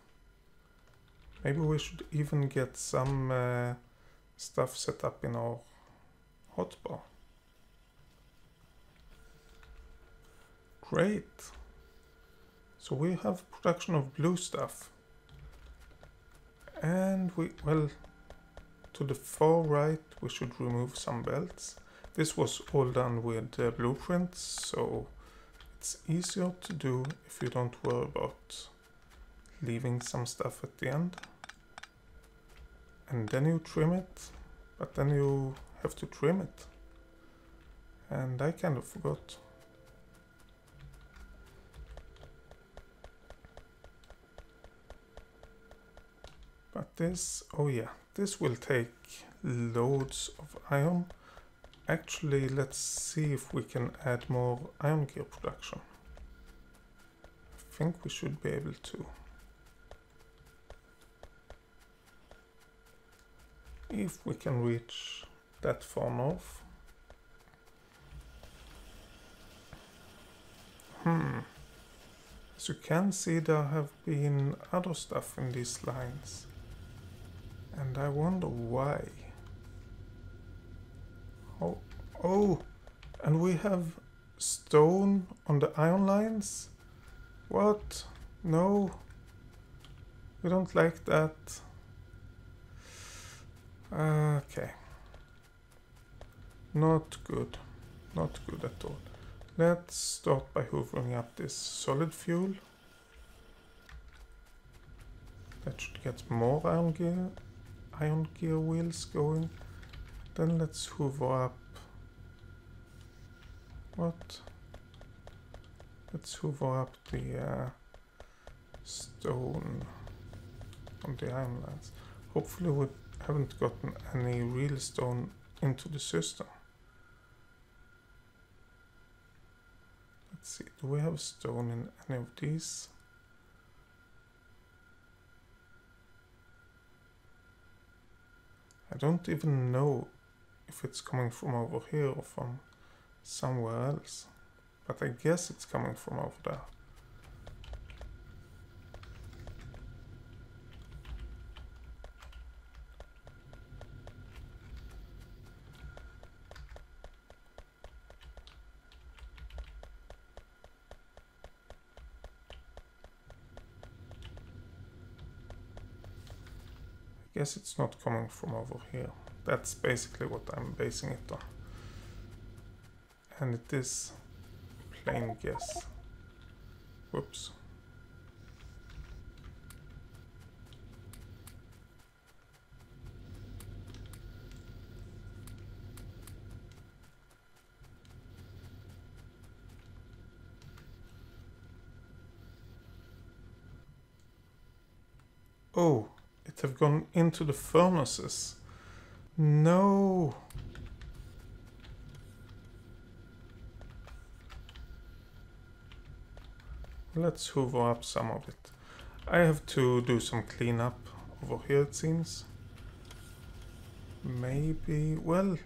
Maybe we should even get some uh, stuff set up in our hotbar. Great. So we have production of blue stuff. And we, well, to the far right we should remove some belts. This was all done with uh, blueprints, so it's easier to do if you don't worry about leaving some stuff at the end. And then you trim it, but then you have to trim it. And I kind of forgot. But this, oh yeah, this will take loads of iron. Actually, let's see if we can add more iron gear production. I think we should be able to. If we can reach that far north. Hmm. As you can see, there have been other stuff in these lines. And I wonder why. Oh, oh, and we have stone on the iron lines? What? No. We don't like that. Okay. Not good. Not good at all. Let's start by hoovering up this solid fuel. That should get more iron gear iron gear wheels going. Then let's hoover up. What? Let's hoover up the uh, stone on the iron lines. Hopefully we haven't gotten any real stone into the system. Let's see, do we have stone in any of these? I don't even know if it's coming from over here or from somewhere else. But I guess it's coming from over there. Guess it's not coming from over here. That's basically what I'm basing it on. And it is plain guess. Whoops. Oh, have gone into the furnaces. No. Let's hoover up some of it. I have to do some cleanup over here it seems. Maybe, well,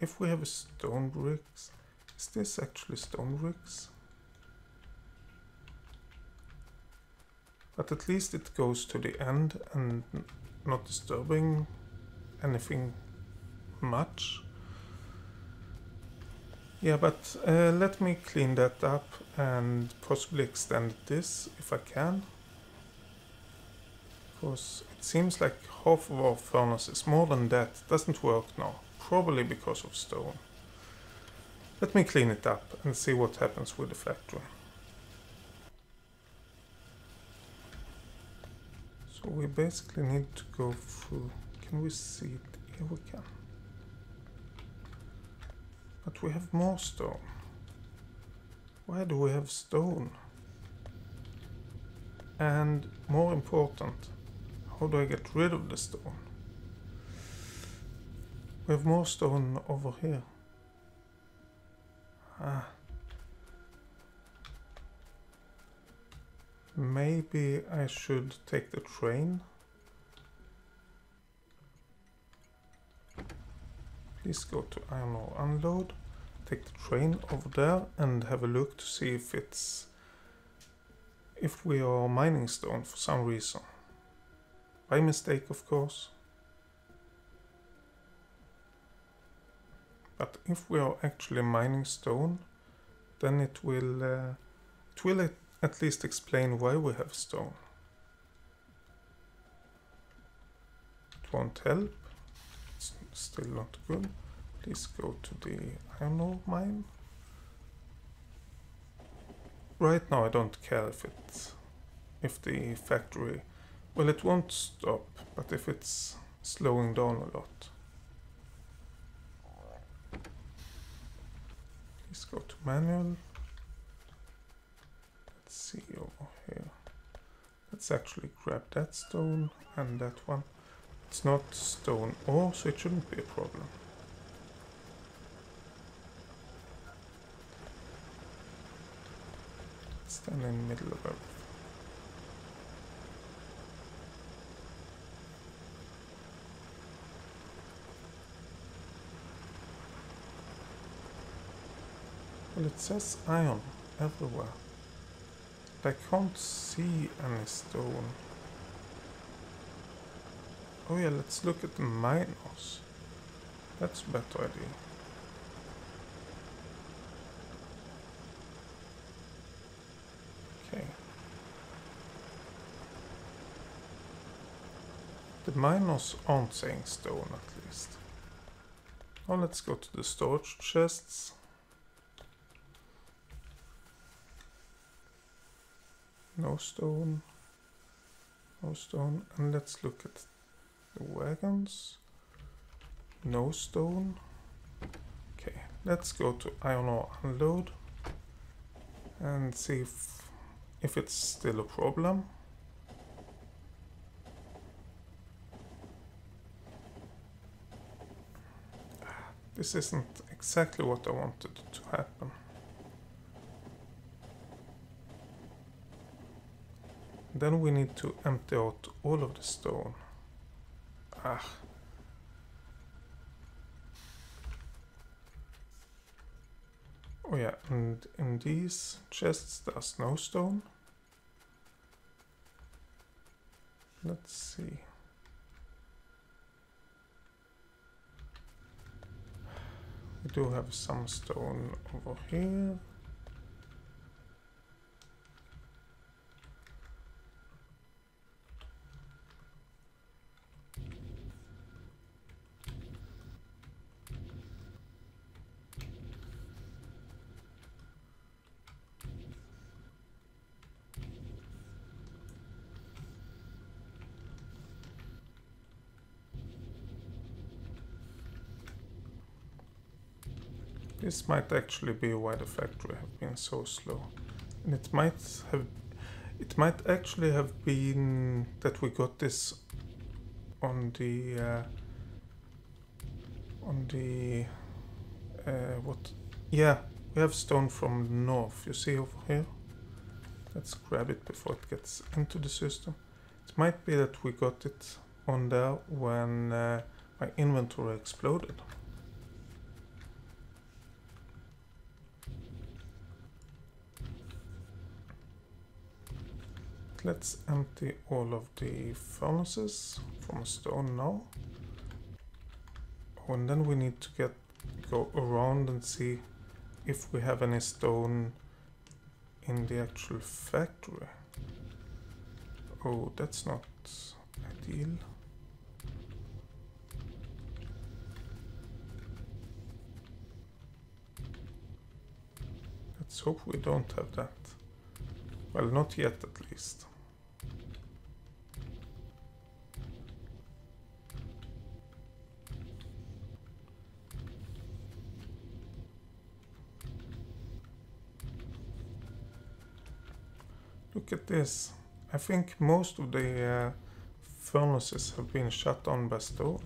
if we have a stone bricks, is this actually stone bricks? But at least it goes to the end and not disturbing anything much. Yeah, but uh, let me clean that up and possibly extend this if I can. Because it seems like half of our furnaces, more than that, doesn't work now. Probably because of stone. Let me clean it up and see what happens with the factory. So we basically need to go through. Can we see it? Here we can. But we have more stone. Why do we have stone? And more important, how do I get rid of the stone? We have more stone over here. Ah. Maybe I should take the train. Please go to iron ore unload. Take the train over there and have a look to see if it's if we are mining stone for some reason. By mistake, of course. But if we are actually mining stone, then it will uh, it will at, least explain why we have stone. It won't help. It's still not good. Please go to the iron ore mine. Right now I don't care if it if the factory well it won't stop, but if it's slowing down a lot. Please go to manual. See over here. Let's actually grab that stone and that one. It's not stone ore, so it shouldn't be a problem. Stand in the middle of everything. Well, it says iron everywhere. I can't see any stone. Oh yeah, let's look at the miners. That's a better idea. Okay. The miners aren't saying stone at least. Now let's go to the storage chests. No stone. No stone. And let's look at the wagons. No stone. Okay, let's go to iron ore unload and see if, if it's still a problem. Ah, this isn't exactly what I wanted to happen. Then we need to empty out all of the stone. Ah. Oh yeah, and in these chests there's no stone. Let's see. We do have some stone over here. This might actually be why the factory have been so slow. And it might have it might actually have been that we got this on the uh, on the uh, what yeah we have stone from north you see over here? Let's grab it before it gets into the system. It might be that we got it on there when uh, my inventory exploded let's empty all of the furnaces from stone now. Oh, and then we need to get go around and see if we have any stone in the actual factory. Oh, that's not ideal. Let's hope we don't have that. Well, not yet at least. Look at this. I think most of the uh, furnaces have been shut down by stone.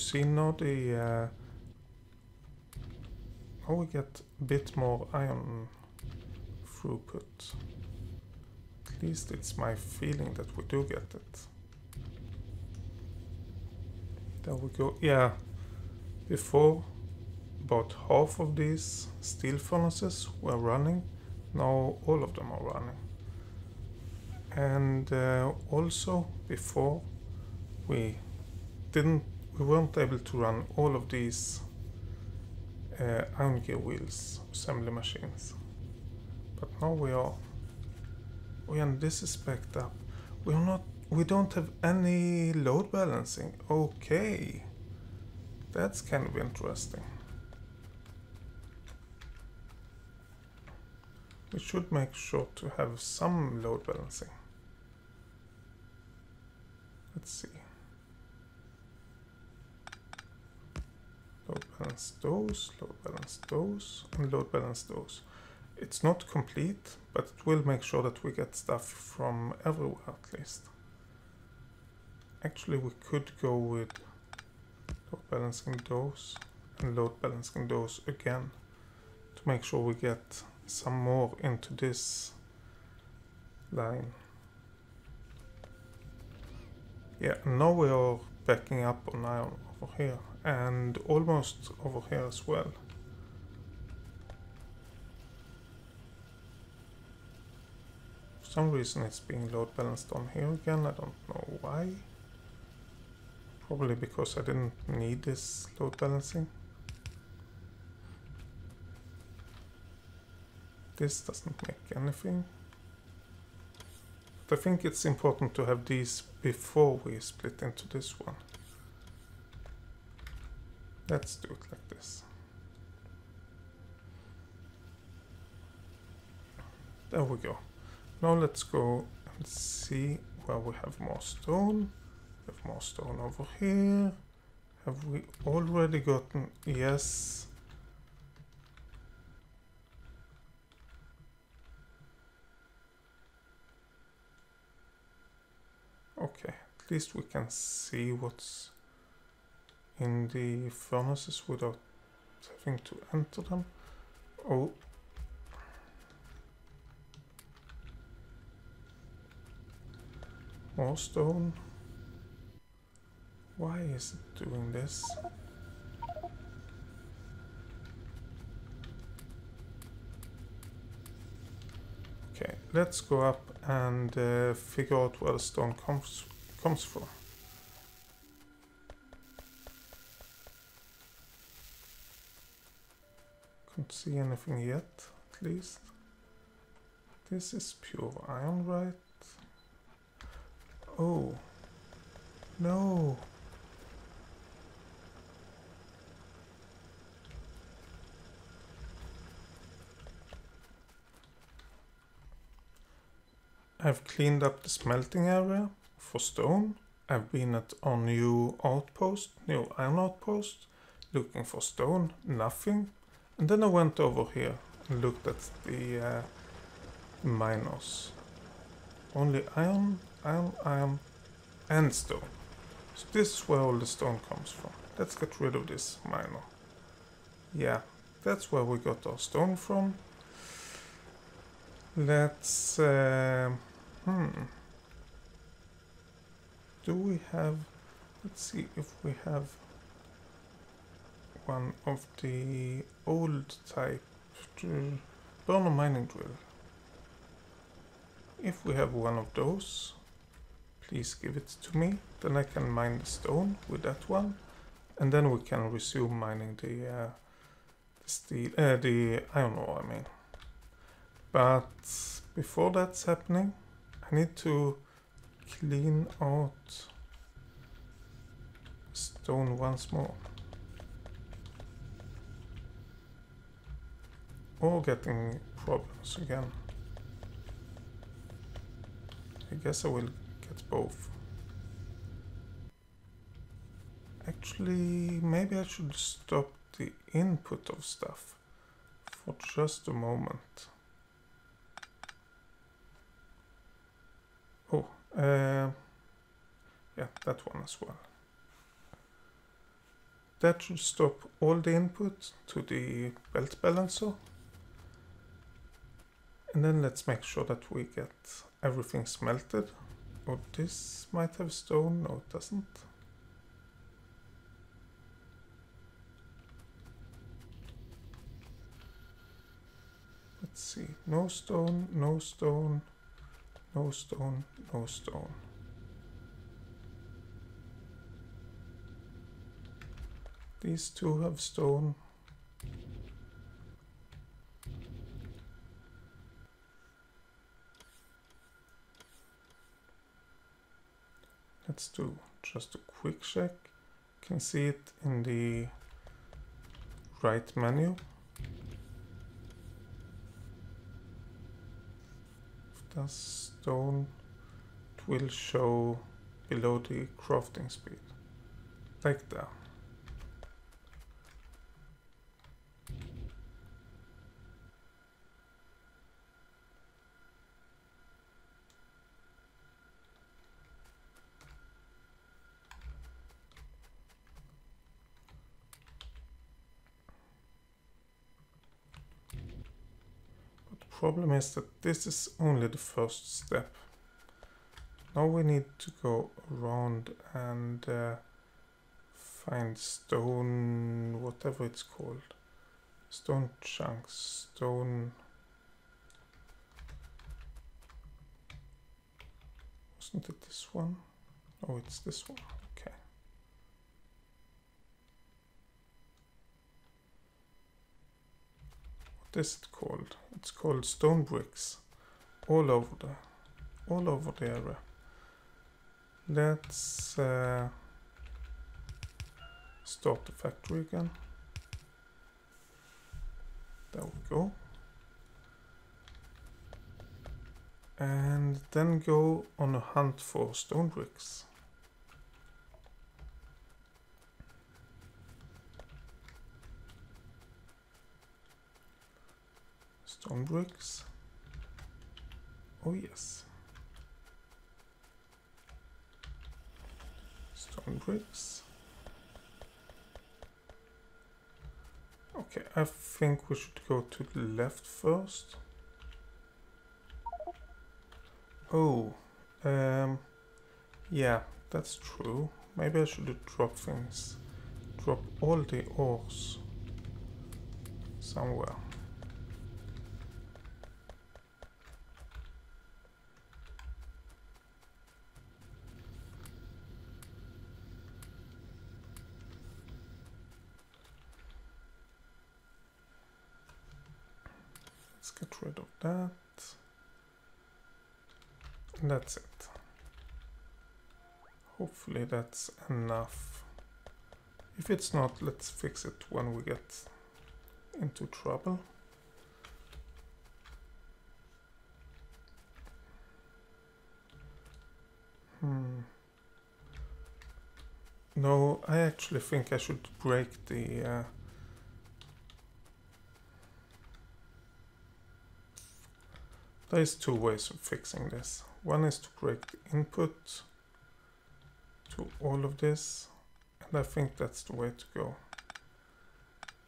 See now the... Uh, now we get a bit more iron throughput. At least it's my feeling that we do get it. There we go. Yeah, before about half of these steel furnaces were running. Now all of them are running. And uh, also before we didn't we weren't able to run all of these uh, iron gear wheels assembly machines. But now we are we and this is backed up. We're not we don't have any load balancing. Okay. That's kind of interesting. We should make sure to have some load balancing. Let's see. Load balance those, load balance those, and load balance those. It's not complete, but it will make sure that we get stuff from everywhere at least. Actually, we could go with load balancing those and load balancing those again to make sure we get some more into this line. Yeah, now we are backing up on iron over here and almost over here as well. For some reason it's being load balanced on here again, I don't know why. Probably because I didn't need this load balancing. This doesn't make anything. But I think it's important to have these before we split into this one. Let's do it like this. There we go. Now let's go and see where we have more stone We have more stone over here. Have we already gotten... Yes. Okay, at least we can see what's in the furnaces without having to enter them. Oh. More stone. Why is it doing this? Okay, let's go up and uh, figure out where the stone comes comes from. Can't see anything yet, at least. This is pure iron, right? Oh. No. I've cleaned up the smelting area for stone. I've been at our new outpost, new iron outpost, looking for stone, nothing. And then I went over here and looked at the uh, miners. Only iron, iron, iron, and stone. So this is where all the stone comes from. Let's get rid of this miner. Yeah, that's where we got our stone from. Let's... Uh, Hmm. Do we have... Let's see if we have one of the old type burner mining drill. If we have one of those, please give it to me. Then I can mine the stone with that one. And then we can resume mining the, uh, the steel, uh, the iron ore, I mean. But before that's happening, I need to clean out stone once more. Or getting problems again. I guess I will get both. Actually, maybe I should stop the input of stuff for just a moment. Oh, uh, yeah, that one as well. that should stop all the input to the belt balancer. And then let's make sure that we get everything smelted. Oh, this might have stone. No, it doesn't. Let's see. No stone, no stone, no stone, no stone. These two have stone. Let's do just a quick check. You can see it in the right menu. That's stone, it will show below the crafting speed, like that. Problem is that this is only the first step. Now we need to go around and uh, find stone, whatever it's called. Stone chunks, stone... Wasn't it this one? Oh, it's this one. Okay. What is it called? It's called stone bricks. All over the, all over the area. Let's uh, start the factory again. There we go. And then go on a hunt for stone bricks. Stone bricks. Oh yes. Stone bricks. Okay, I think we should go to the left first. Oh, um, yeah, that's true. Maybe I should drop things. Drop all the ores somewhere. Get rid of that. And that's it. Hopefully that's enough. If it's not, let's fix it when we get into trouble. Hmm. No, I actually think I should break the uh, There's two ways of fixing this. One is to break the input to all of this, and I think that's the way to go.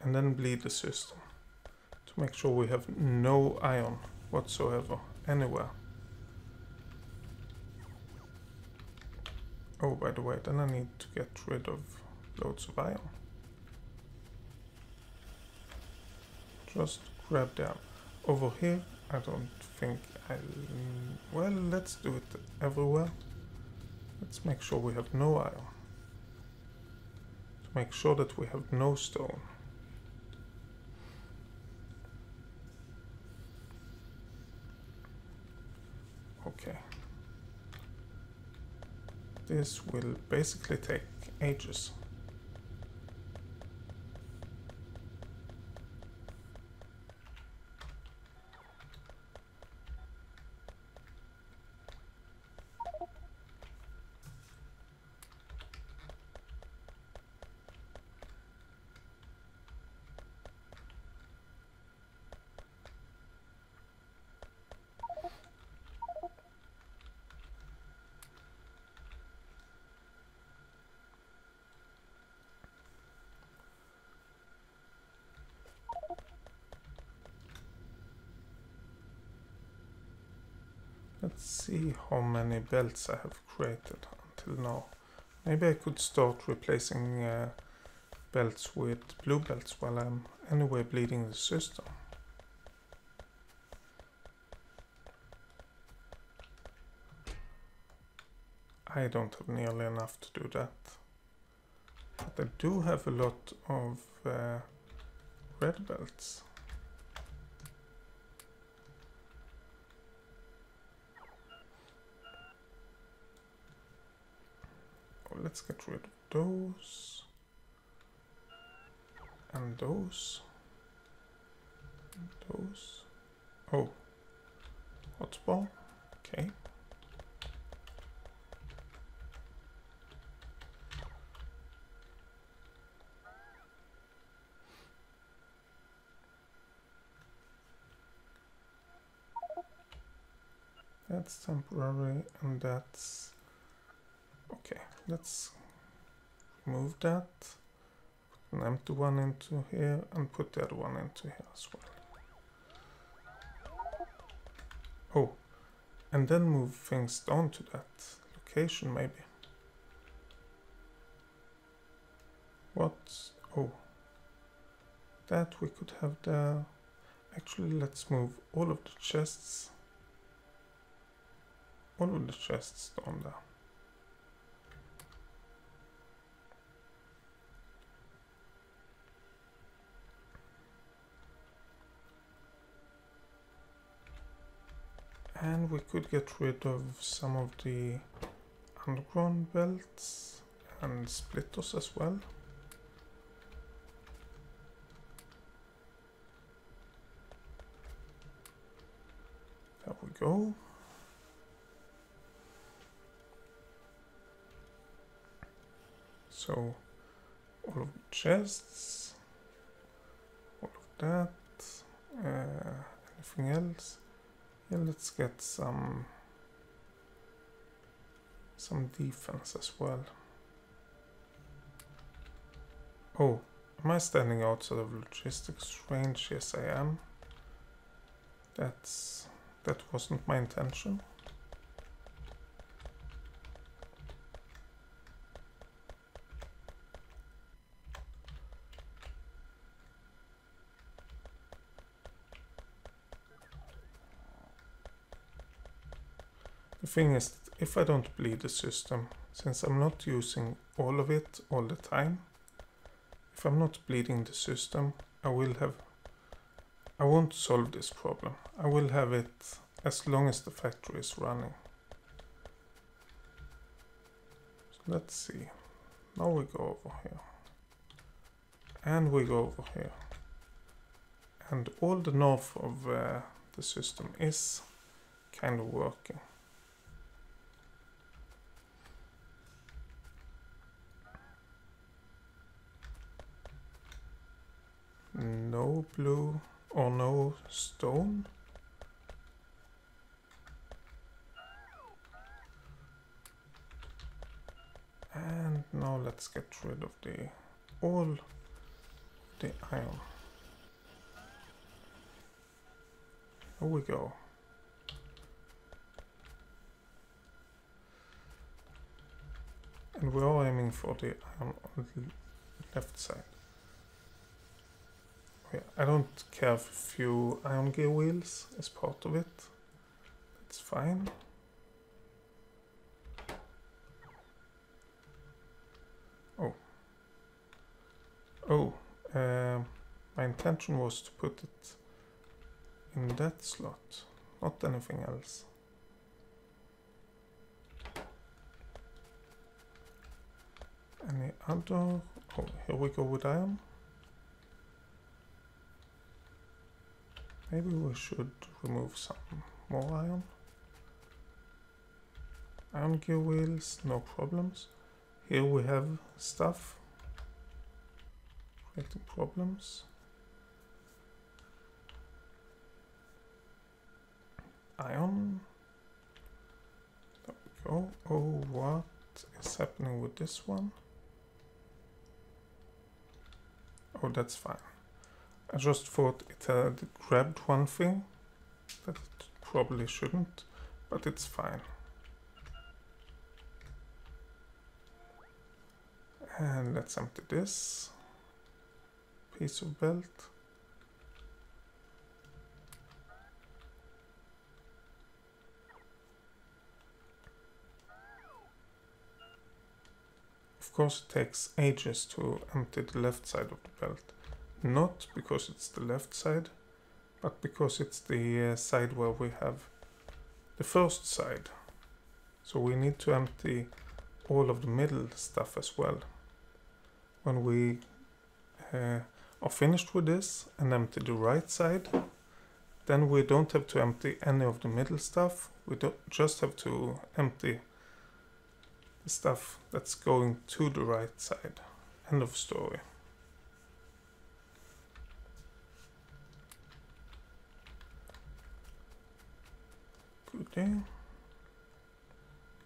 And then bleed the system to make sure we have no iron whatsoever anywhere. Oh, by the way, then I need to get rid of loads of iron. Just grab them. Over here, I don't think I... Well, let's do it everywhere. Let's make sure we have no iron. To make sure that we have no stone. Okay. This will basically take ages. How many belts I have created until now. Maybe I could start replacing uh, belts with blue belts while I'm anyway bleeding the system. I don't have nearly enough to do that. But I do have a lot of uh, red belts. Let's get rid of those. And those. And those. Oh. Hotspot. Okay. That's temporary and that's okay. Let's move that. Put an empty one into here and put other one into here as well. Oh, and then move things down to that location maybe. What? Oh, that we could have there. Actually, let's move all of the chests all of the chests down there. And we could get rid of some of the underground belts and splitters as well. There we go. So all of the chests, all of that, uh, anything else? Yeah, let's get some some defense as well. Oh, am I standing outside of logistics range? Yes, I am. That's that wasn't my intention. Thing is, if I don't bleed the system, since I'm not using all of it all the time, if I'm not bleeding the system, I will have... I won't solve this problem. I will have it as long as the factory is running. So let's see. Now we go over here. And we go over here. And all the north of uh, the system is kind of working. No blue or no stone. And now let's get rid of the all the iron. Here we go. And we are all aiming for the iron on the left side. I don't care if a few iron gear wheels is part of it. That's fine. Oh. Oh, uh, my intention was to put it in that slot, not anything else. Any other? Oh, here we go with iron. Maybe we should remove some more iron. Iron gear wheels, no problems. Here we have stuff. Creating problems. Iron. There we go. Oh, what is happening with this one? Oh, that's fine. I just thought it had grabbed one thing that it probably shouldn't, but it's fine. And let's empty this piece of belt. Of course it takes ages to empty the left side of the belt. Not because it's the left side, but because it's the uh, side where we have the first side. So we need to empty all of the middle stuff as well. When we uh, are finished with this and empty the right side, then we don't have to empty any of the middle stuff. We just have to empty the stuff that's going to the right side. End of story.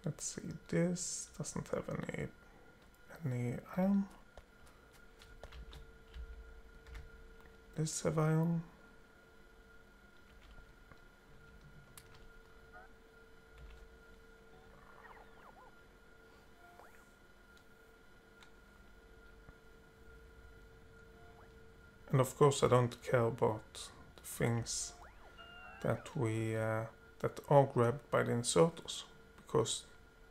Let's see, this doesn't have any any iron. This have iron. And of course I don't care about the things that we uh, that are grabbed by the inserters because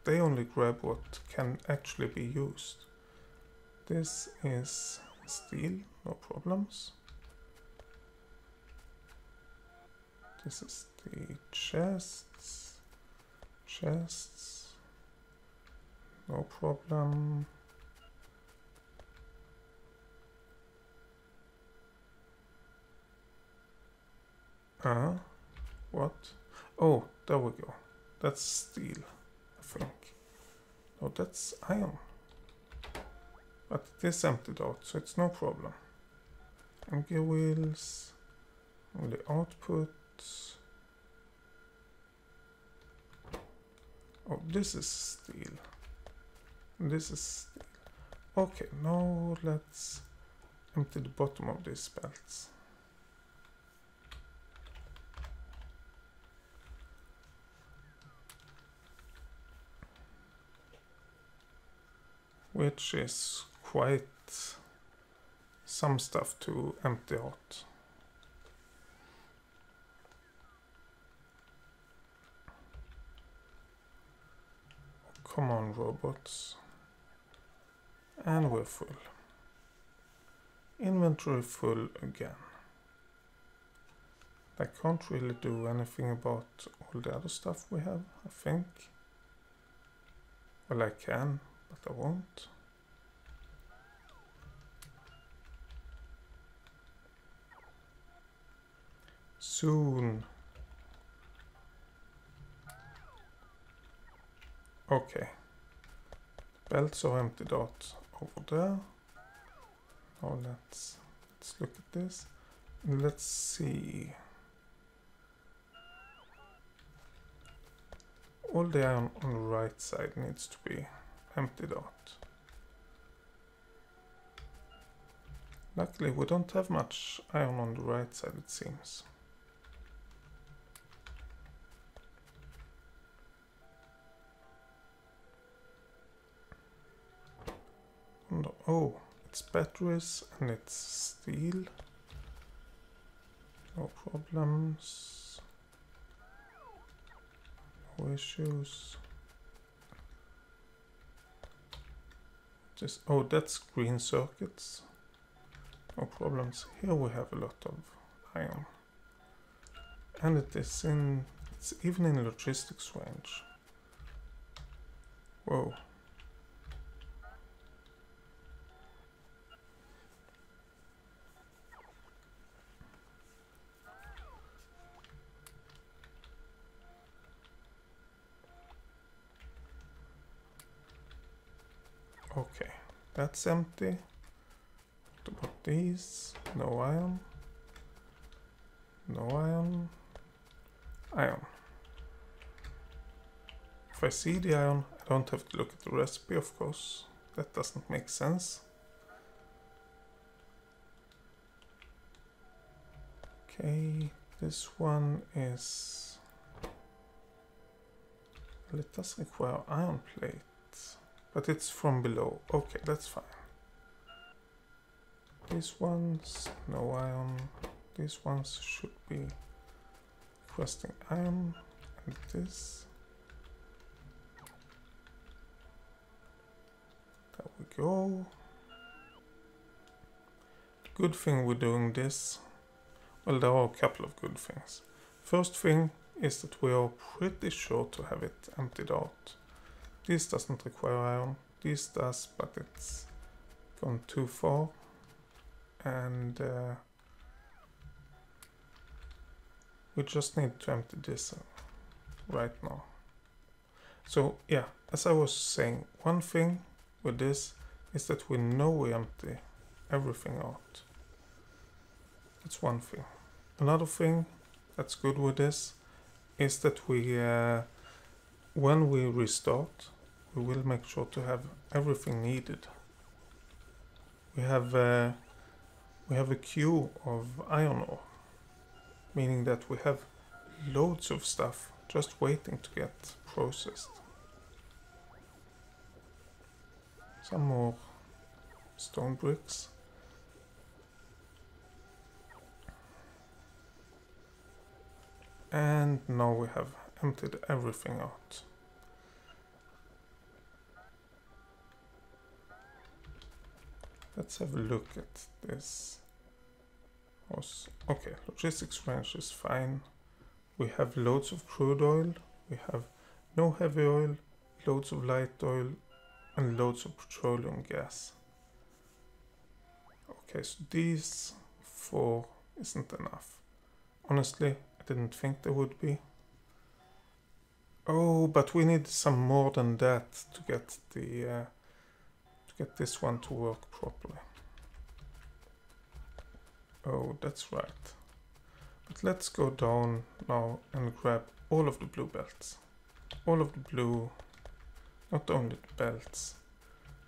they only grab what can actually be used. This is steel, no problems. This is the chests, chests, no problem. Uh, what? Oh, there we go. That's steel, I think. No, that's iron. But it is emptied out, so it's no problem. And gear wheels, only output. Oh, this is steel. This is steel. Okay, now let's empty the bottom of these belts. Which is quite some stuff to empty out. Come on, robots. And we're full. Inventory full again. I can't really do anything about all the other stuff we have, I think. Well, I can, but I won't. Soon. Okay. Belts are emptied out over there. Now let's let's look at this. Let's see. All the iron on the right side needs to be out. Luckily we don't have much iron on the right side it seems. No, oh, it's batteries and it's steel. No problems. No issues. Just oh, that's green circuits. No problems. Here we have a lot of iron. And it is in, it's even in logistics range. Whoa. Okay, that's empty. What about these? No iron. No iron. Iron. If I see the iron, I don't have to look at the recipe, of course. That doesn't make sense. Okay, this one is it does require iron plates, but it's from below. Okay, that's fine. These ones, no iron. These ones should be requesting iron. And this. There we go. Good thing we're doing this. Well, there are a couple of good things. First thing is that we are pretty sure to have it emptied out. This doesn't require iron. This does, but it's gone too far. And uh, we just need to empty this right now. So yeah, as I was saying, one thing with this is that we know we empty everything out. That's one thing. Another thing that's good with this is that we, uh, when we restart, we will make sure to have everything needed. We have uh, we have a queue of iron ore, meaning that we have loads of stuff just waiting to get processed. Some more stone bricks. And now we have emptied everything out. Let's have a look at this. Okay, logistics range is fine. We have loads of crude oil. We have no heavy oil, loads of light oil, and loads of petroleum gas. Okay, so these four isn't enough. Honestly, I didn't think there would be. Oh, but we need some more than that to get the uh, get this one to work properly. Oh, that's right. But let's go down now and grab all of the blue belts. All of the blue, not only the belts,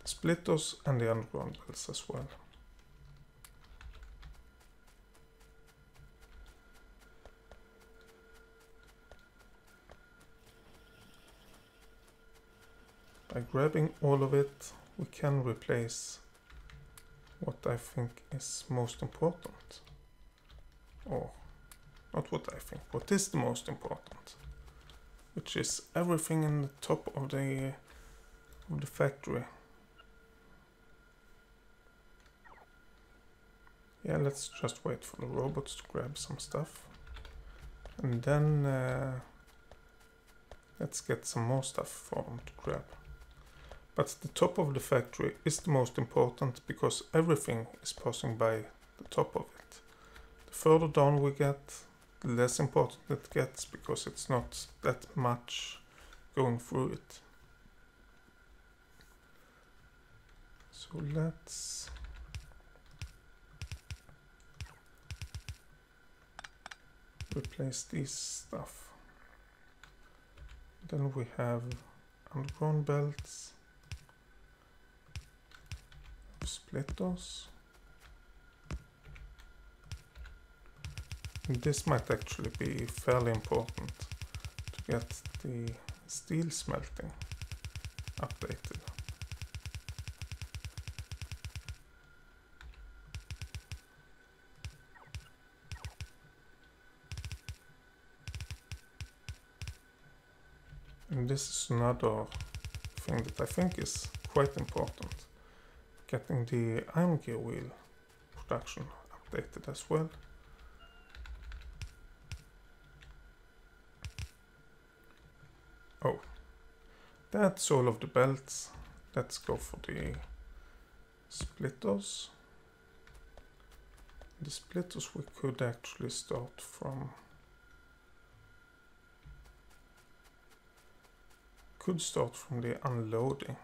the splitters and the underground belts as well. By grabbing all of it, we can replace what I think is most important. Or, not what I think, what is the most important. Which is everything in the top of the, of the factory. Yeah, let's just wait for the robots to grab some stuff. And then uh, let's get some more stuff for them to grab. But the top of the factory is the most important because everything is passing by the top of it. The further down we get, the less important it gets because it's not that much going through it. So let's replace this stuff. Then we have underground belts splitters. This might actually be fairly important to get the steel smelting updated. And this is another thing that I think is quite important getting the gear wheel production updated as well. Oh, that's all of the belts. Let's go for the splitters. The splitters we could actually start from could start from the unloading.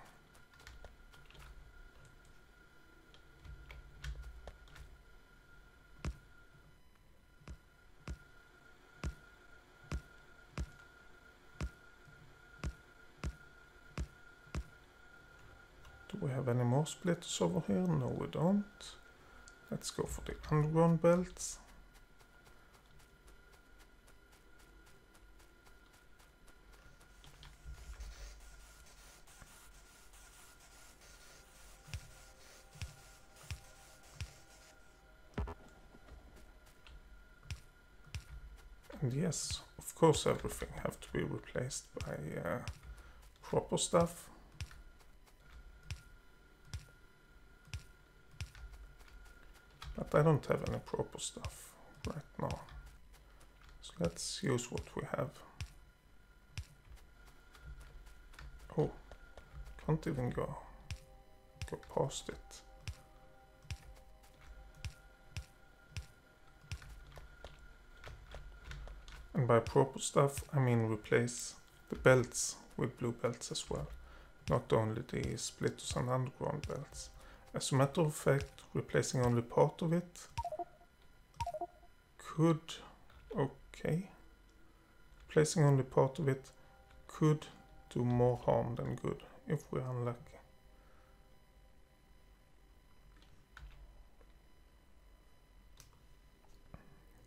more splitters over here? No, we don't. Let's go for the underground belts. And yes, of course everything have to be replaced by uh, proper stuff. I don't have any proper stuff right now. So let's use what we have. Oh, can't even go go past it. And by proper stuff, I mean replace the belts with blue belts as well, not only the splitters and underground belts. As a matter of fact, replacing only part of it could... okay. Replacing only part of it could do more harm than good if we're unlucky.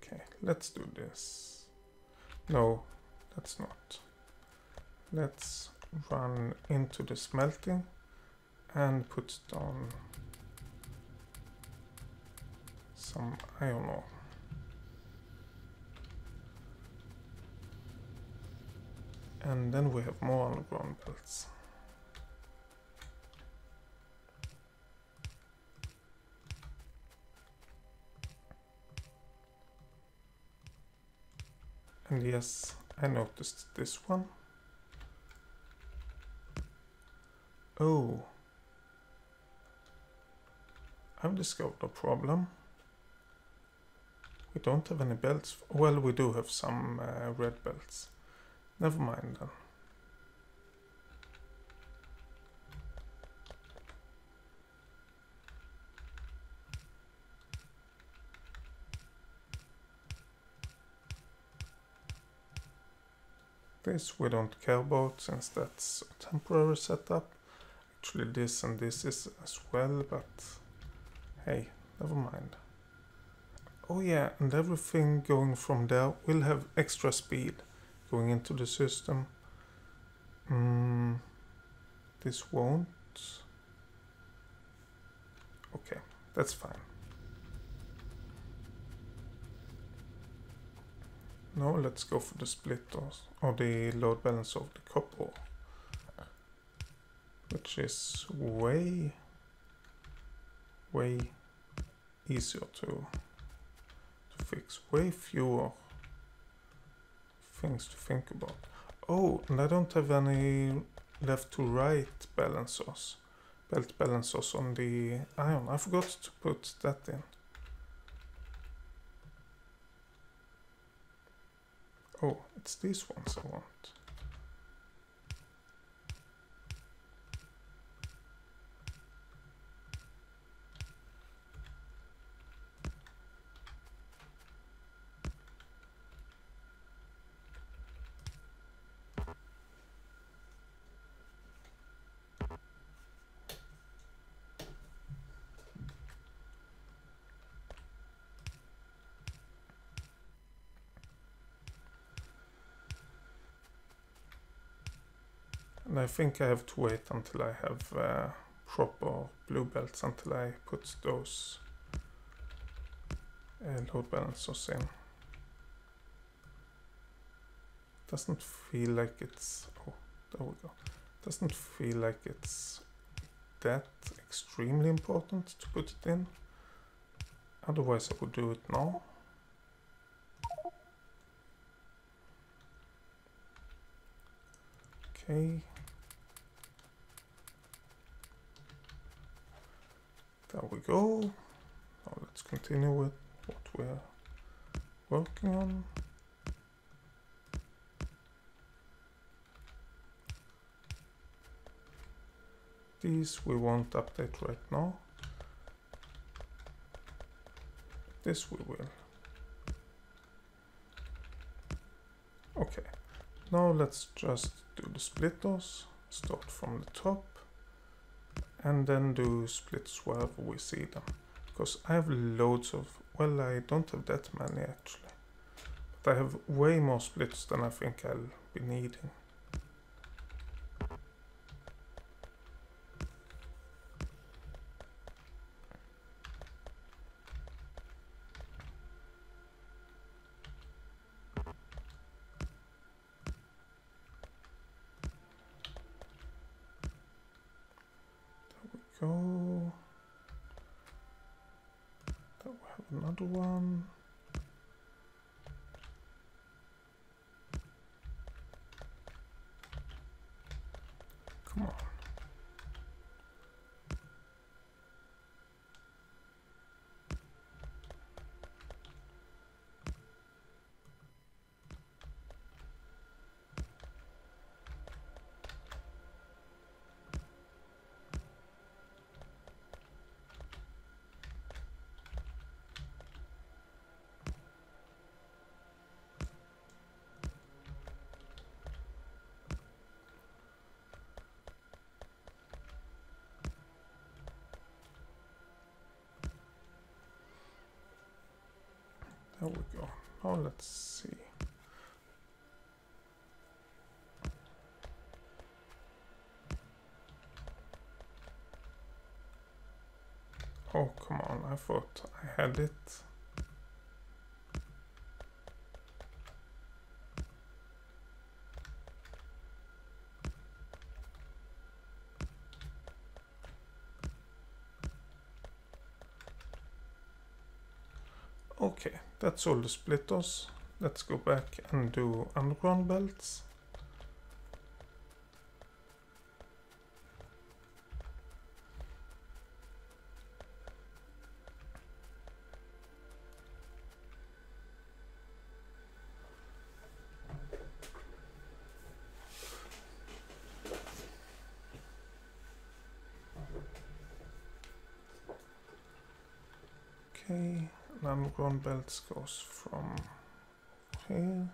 Okay, let's do this. No, that's not. Let's run into the smelting and put down some iron ore. And then we have more underground belts. And yes, I noticed this one. Oh. I've discovered a problem. We don't have any belts. Well, we do have some uh, red belts. Never mind then. This we don't care about since that's a temporary setup. Actually this and this is as well, but hey, never mind. Oh yeah, and everything going from there will have extra speed going into the system. Mm, this won't. Okay, that's fine. Now let's go for the splitters or the load balance of the copper. Which is way, way easier to, to fix. Way fewer things to think about. Oh, and I don't have any left to right balancers. Belt balancers on the iron. I forgot to put that in. Oh, it's these ones I want. I think I have to wait until I have uh, proper blue belts until I put those uh, load balancers in. Doesn't feel like it's... Oh, there we go. Doesn't feel like it's that extremely important to put it in. Otherwise I would do it now. Okay. There we go. Now let's continue with what we're working on. These we won't update right now. This we will. Okay, now let's just do the splitters. Start from the top and then do splits wherever we see them. Because I have loads of, well I don't have that many actually. But I have way more splits than I think I'll be needing. I thought I had it. Okay, that's all the splitters. Let's go back and do underground belts. Underground belts goes from here.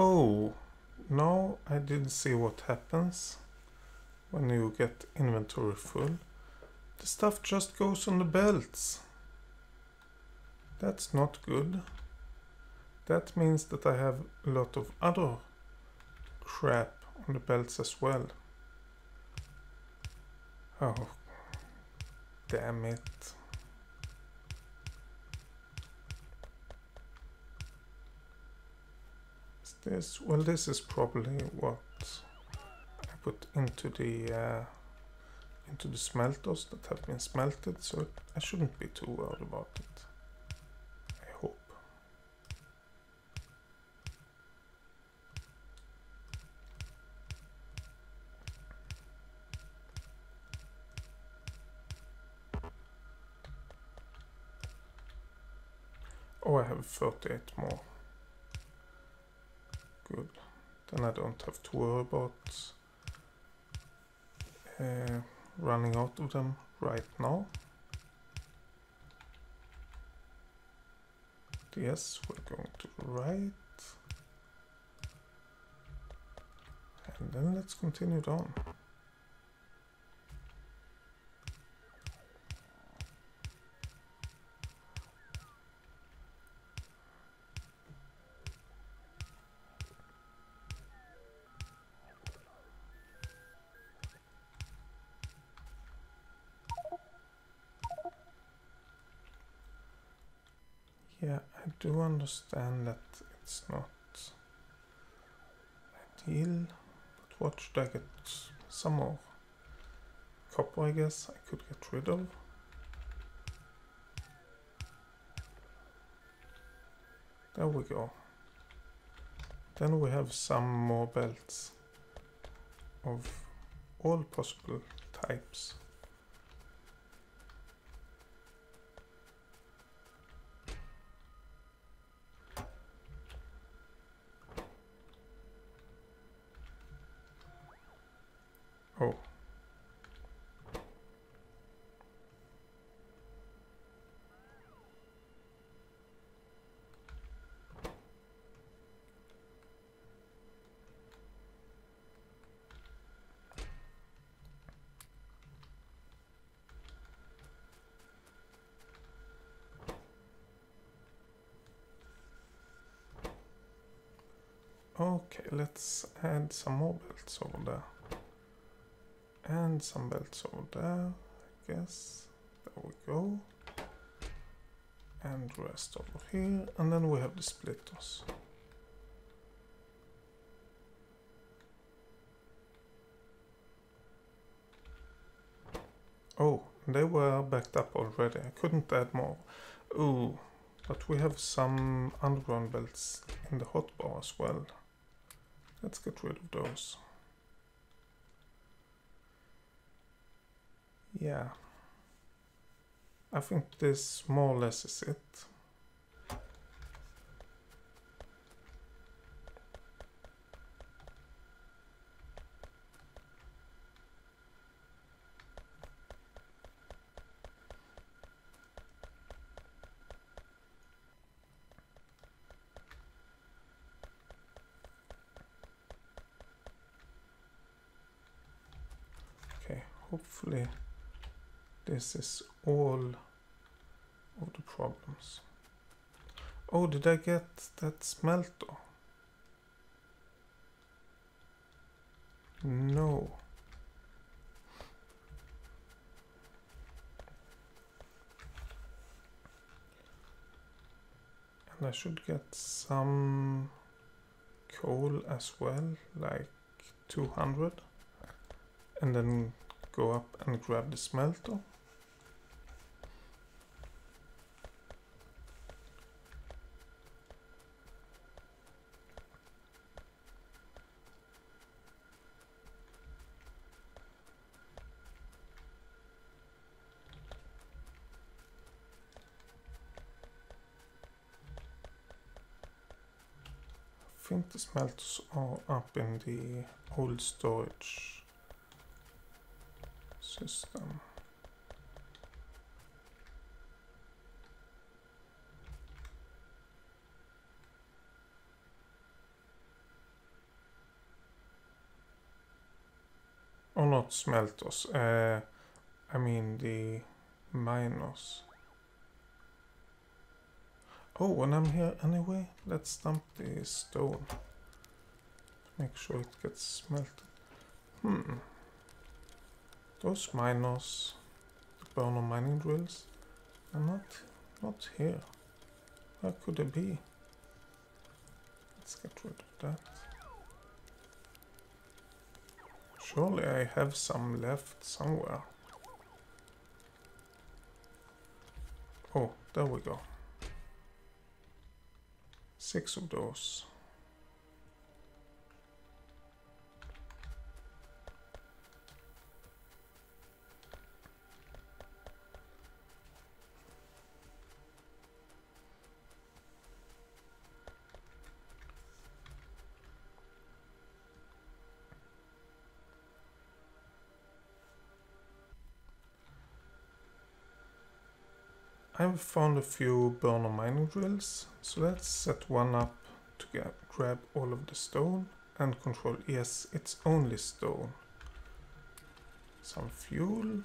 Oh, now I didn't see what happens when you get inventory full. The stuff just goes on the belts. That's not good. That means that I have a lot of other crap on the belts as well. Oh, damn it. This well this is probably what I put into the uh, into the smelters that have been smelted so I shouldn't be too worried about it I hope oh I have 38 more. Then I don't have to worry about uh, running out of them right now. Yes, we're going to right. And then let's continue on. Do understand that it's not ideal, but what should I get? Some more copper, I guess, I could get rid of. There we go. Then we have some more belts of all possible types. Okay, let's add some more belts over there. And some belts over there, I guess. There we go. And rest over here. And then we have the splitters. Oh, they were backed up already. I couldn't add more. Ooh, but we have some underground belts in the hotbar as well. Let's get rid of those. Yeah. I think this more or less is it. Okay, hopefully this is all of the problems. Oh, did I get that smelter? No. And I should get some coal as well, like 200. And then go up and grab the smelter. The smelters are up in the old storage system. Or not smelters, uh, I mean the miners. Oh, when I'm here anyway, let's dump the stone. Make sure it gets smelted. Hmm. Those miners, the burner mining drills, are not, not here. Where could they be? Let's get rid of that. Surely I have some left somewhere. Oh, there we go. Six of those. I've found a few burner mining drills, so let's set one up to get, grab all of the stone and control, yes, it's only stone. Some fuel.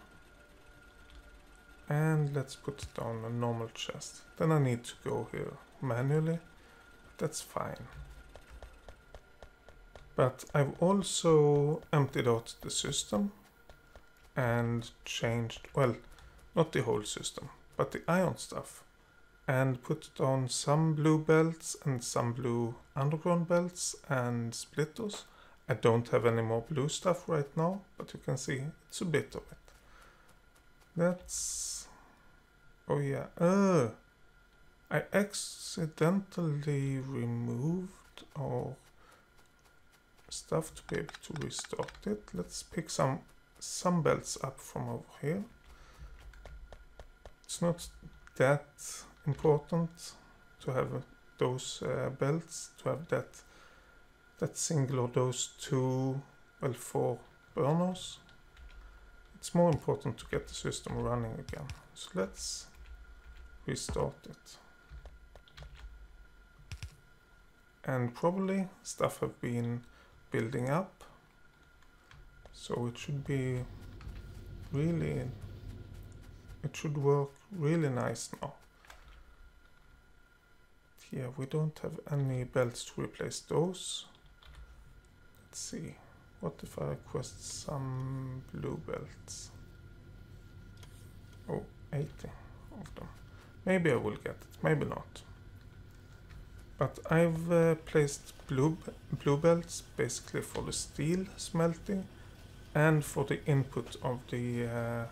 And let's put down a normal chest. Then I need to go here manually, that's fine. But I've also emptied out the system and changed, well, not the whole system, but the iron stuff and put on some blue belts and some blue underground belts and splitters. I don't have any more blue stuff right now, but you can see it's a bit of it. That's... Oh yeah, uh, I accidentally removed our stuff to be able to restart it. Let's pick some some belts up from over here. It's not that important to have those uh, belts, to have that that single or those two, well, four burners. It's more important to get the system running again. So let's restart it. And probably stuff have been building up. So it should be really, it should work really nice now. Yeah, we don't have any belts to replace those. let's see. What if I request some blue belts? Oh, 80 of them. Maybe I will get it, maybe not. But I've uh, placed blue, blue belts basically for the steel smelting and for the input of the uh,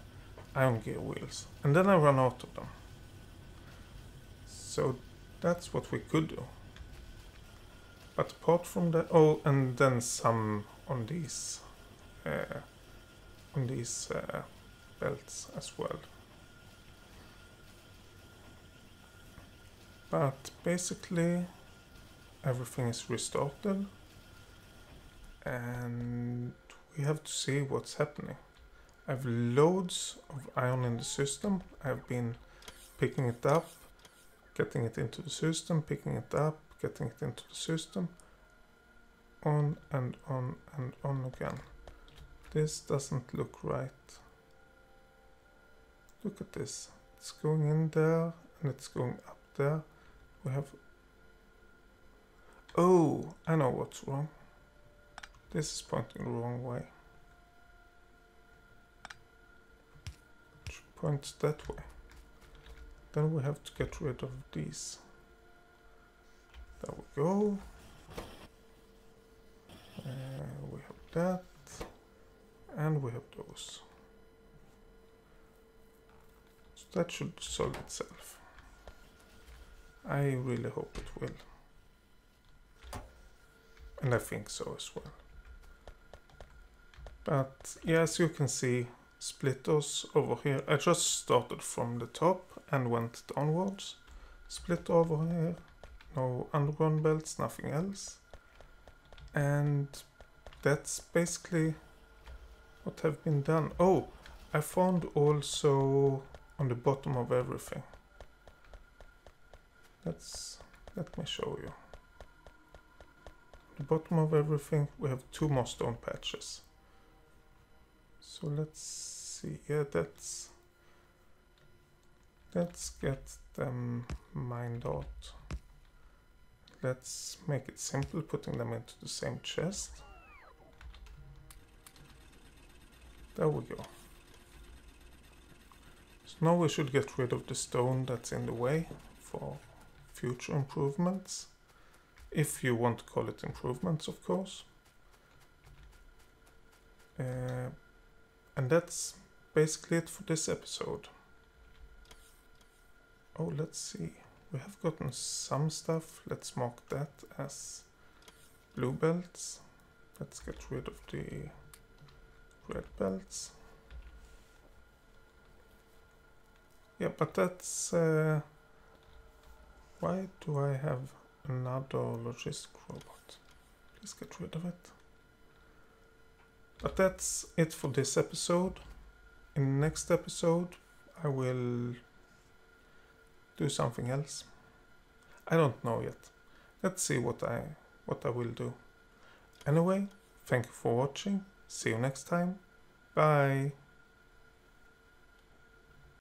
iron gear wheels. And then I run out of them. So that's what we could do. But apart from that, oh, and then some on these, uh, on these uh, belts as well. But basically, everything is restarted, and we have to see what's happening. I have loads of iron in the system. I've been picking it up, getting it into the system, picking it up, getting it into the system. On and on and on again. This doesn't look right. Look at this. It's going in there and it's going up there. We have... Oh, I know what's wrong. This is pointing the wrong way. Points that way. Then we have to get rid of these. There we go. We have that. And we have those. So that should solve itself. I really hope it will. And I think so as well. But yeah, as you can see, splitters over here. I just started from the top and went downwards. Split over here. No underground belts, nothing else. And that's basically what have been done. Oh, I found also on the bottom of everything. Let's let me show you. The bottom of everything we have two more stone patches. So let's see. Yeah, that's let's get them mined out. Let's make it simple, putting them into the same chest. There we go. So now we should get rid of the stone that's in the way for future improvements. If you want to call it improvements, of course. Uh, and that's basically it for this episode. Oh, let's see. We have gotten some stuff. Let's mark that as blue belts. Let's get rid of the red belts. Yeah, but that's... Uh, why do I have another logistic robot? Please get rid of it. But that's it for this episode. In the next episode, I will do something else. I don't know yet. Let's see what I what I will do. Anyway, thank you for watching. See you next time. Bye.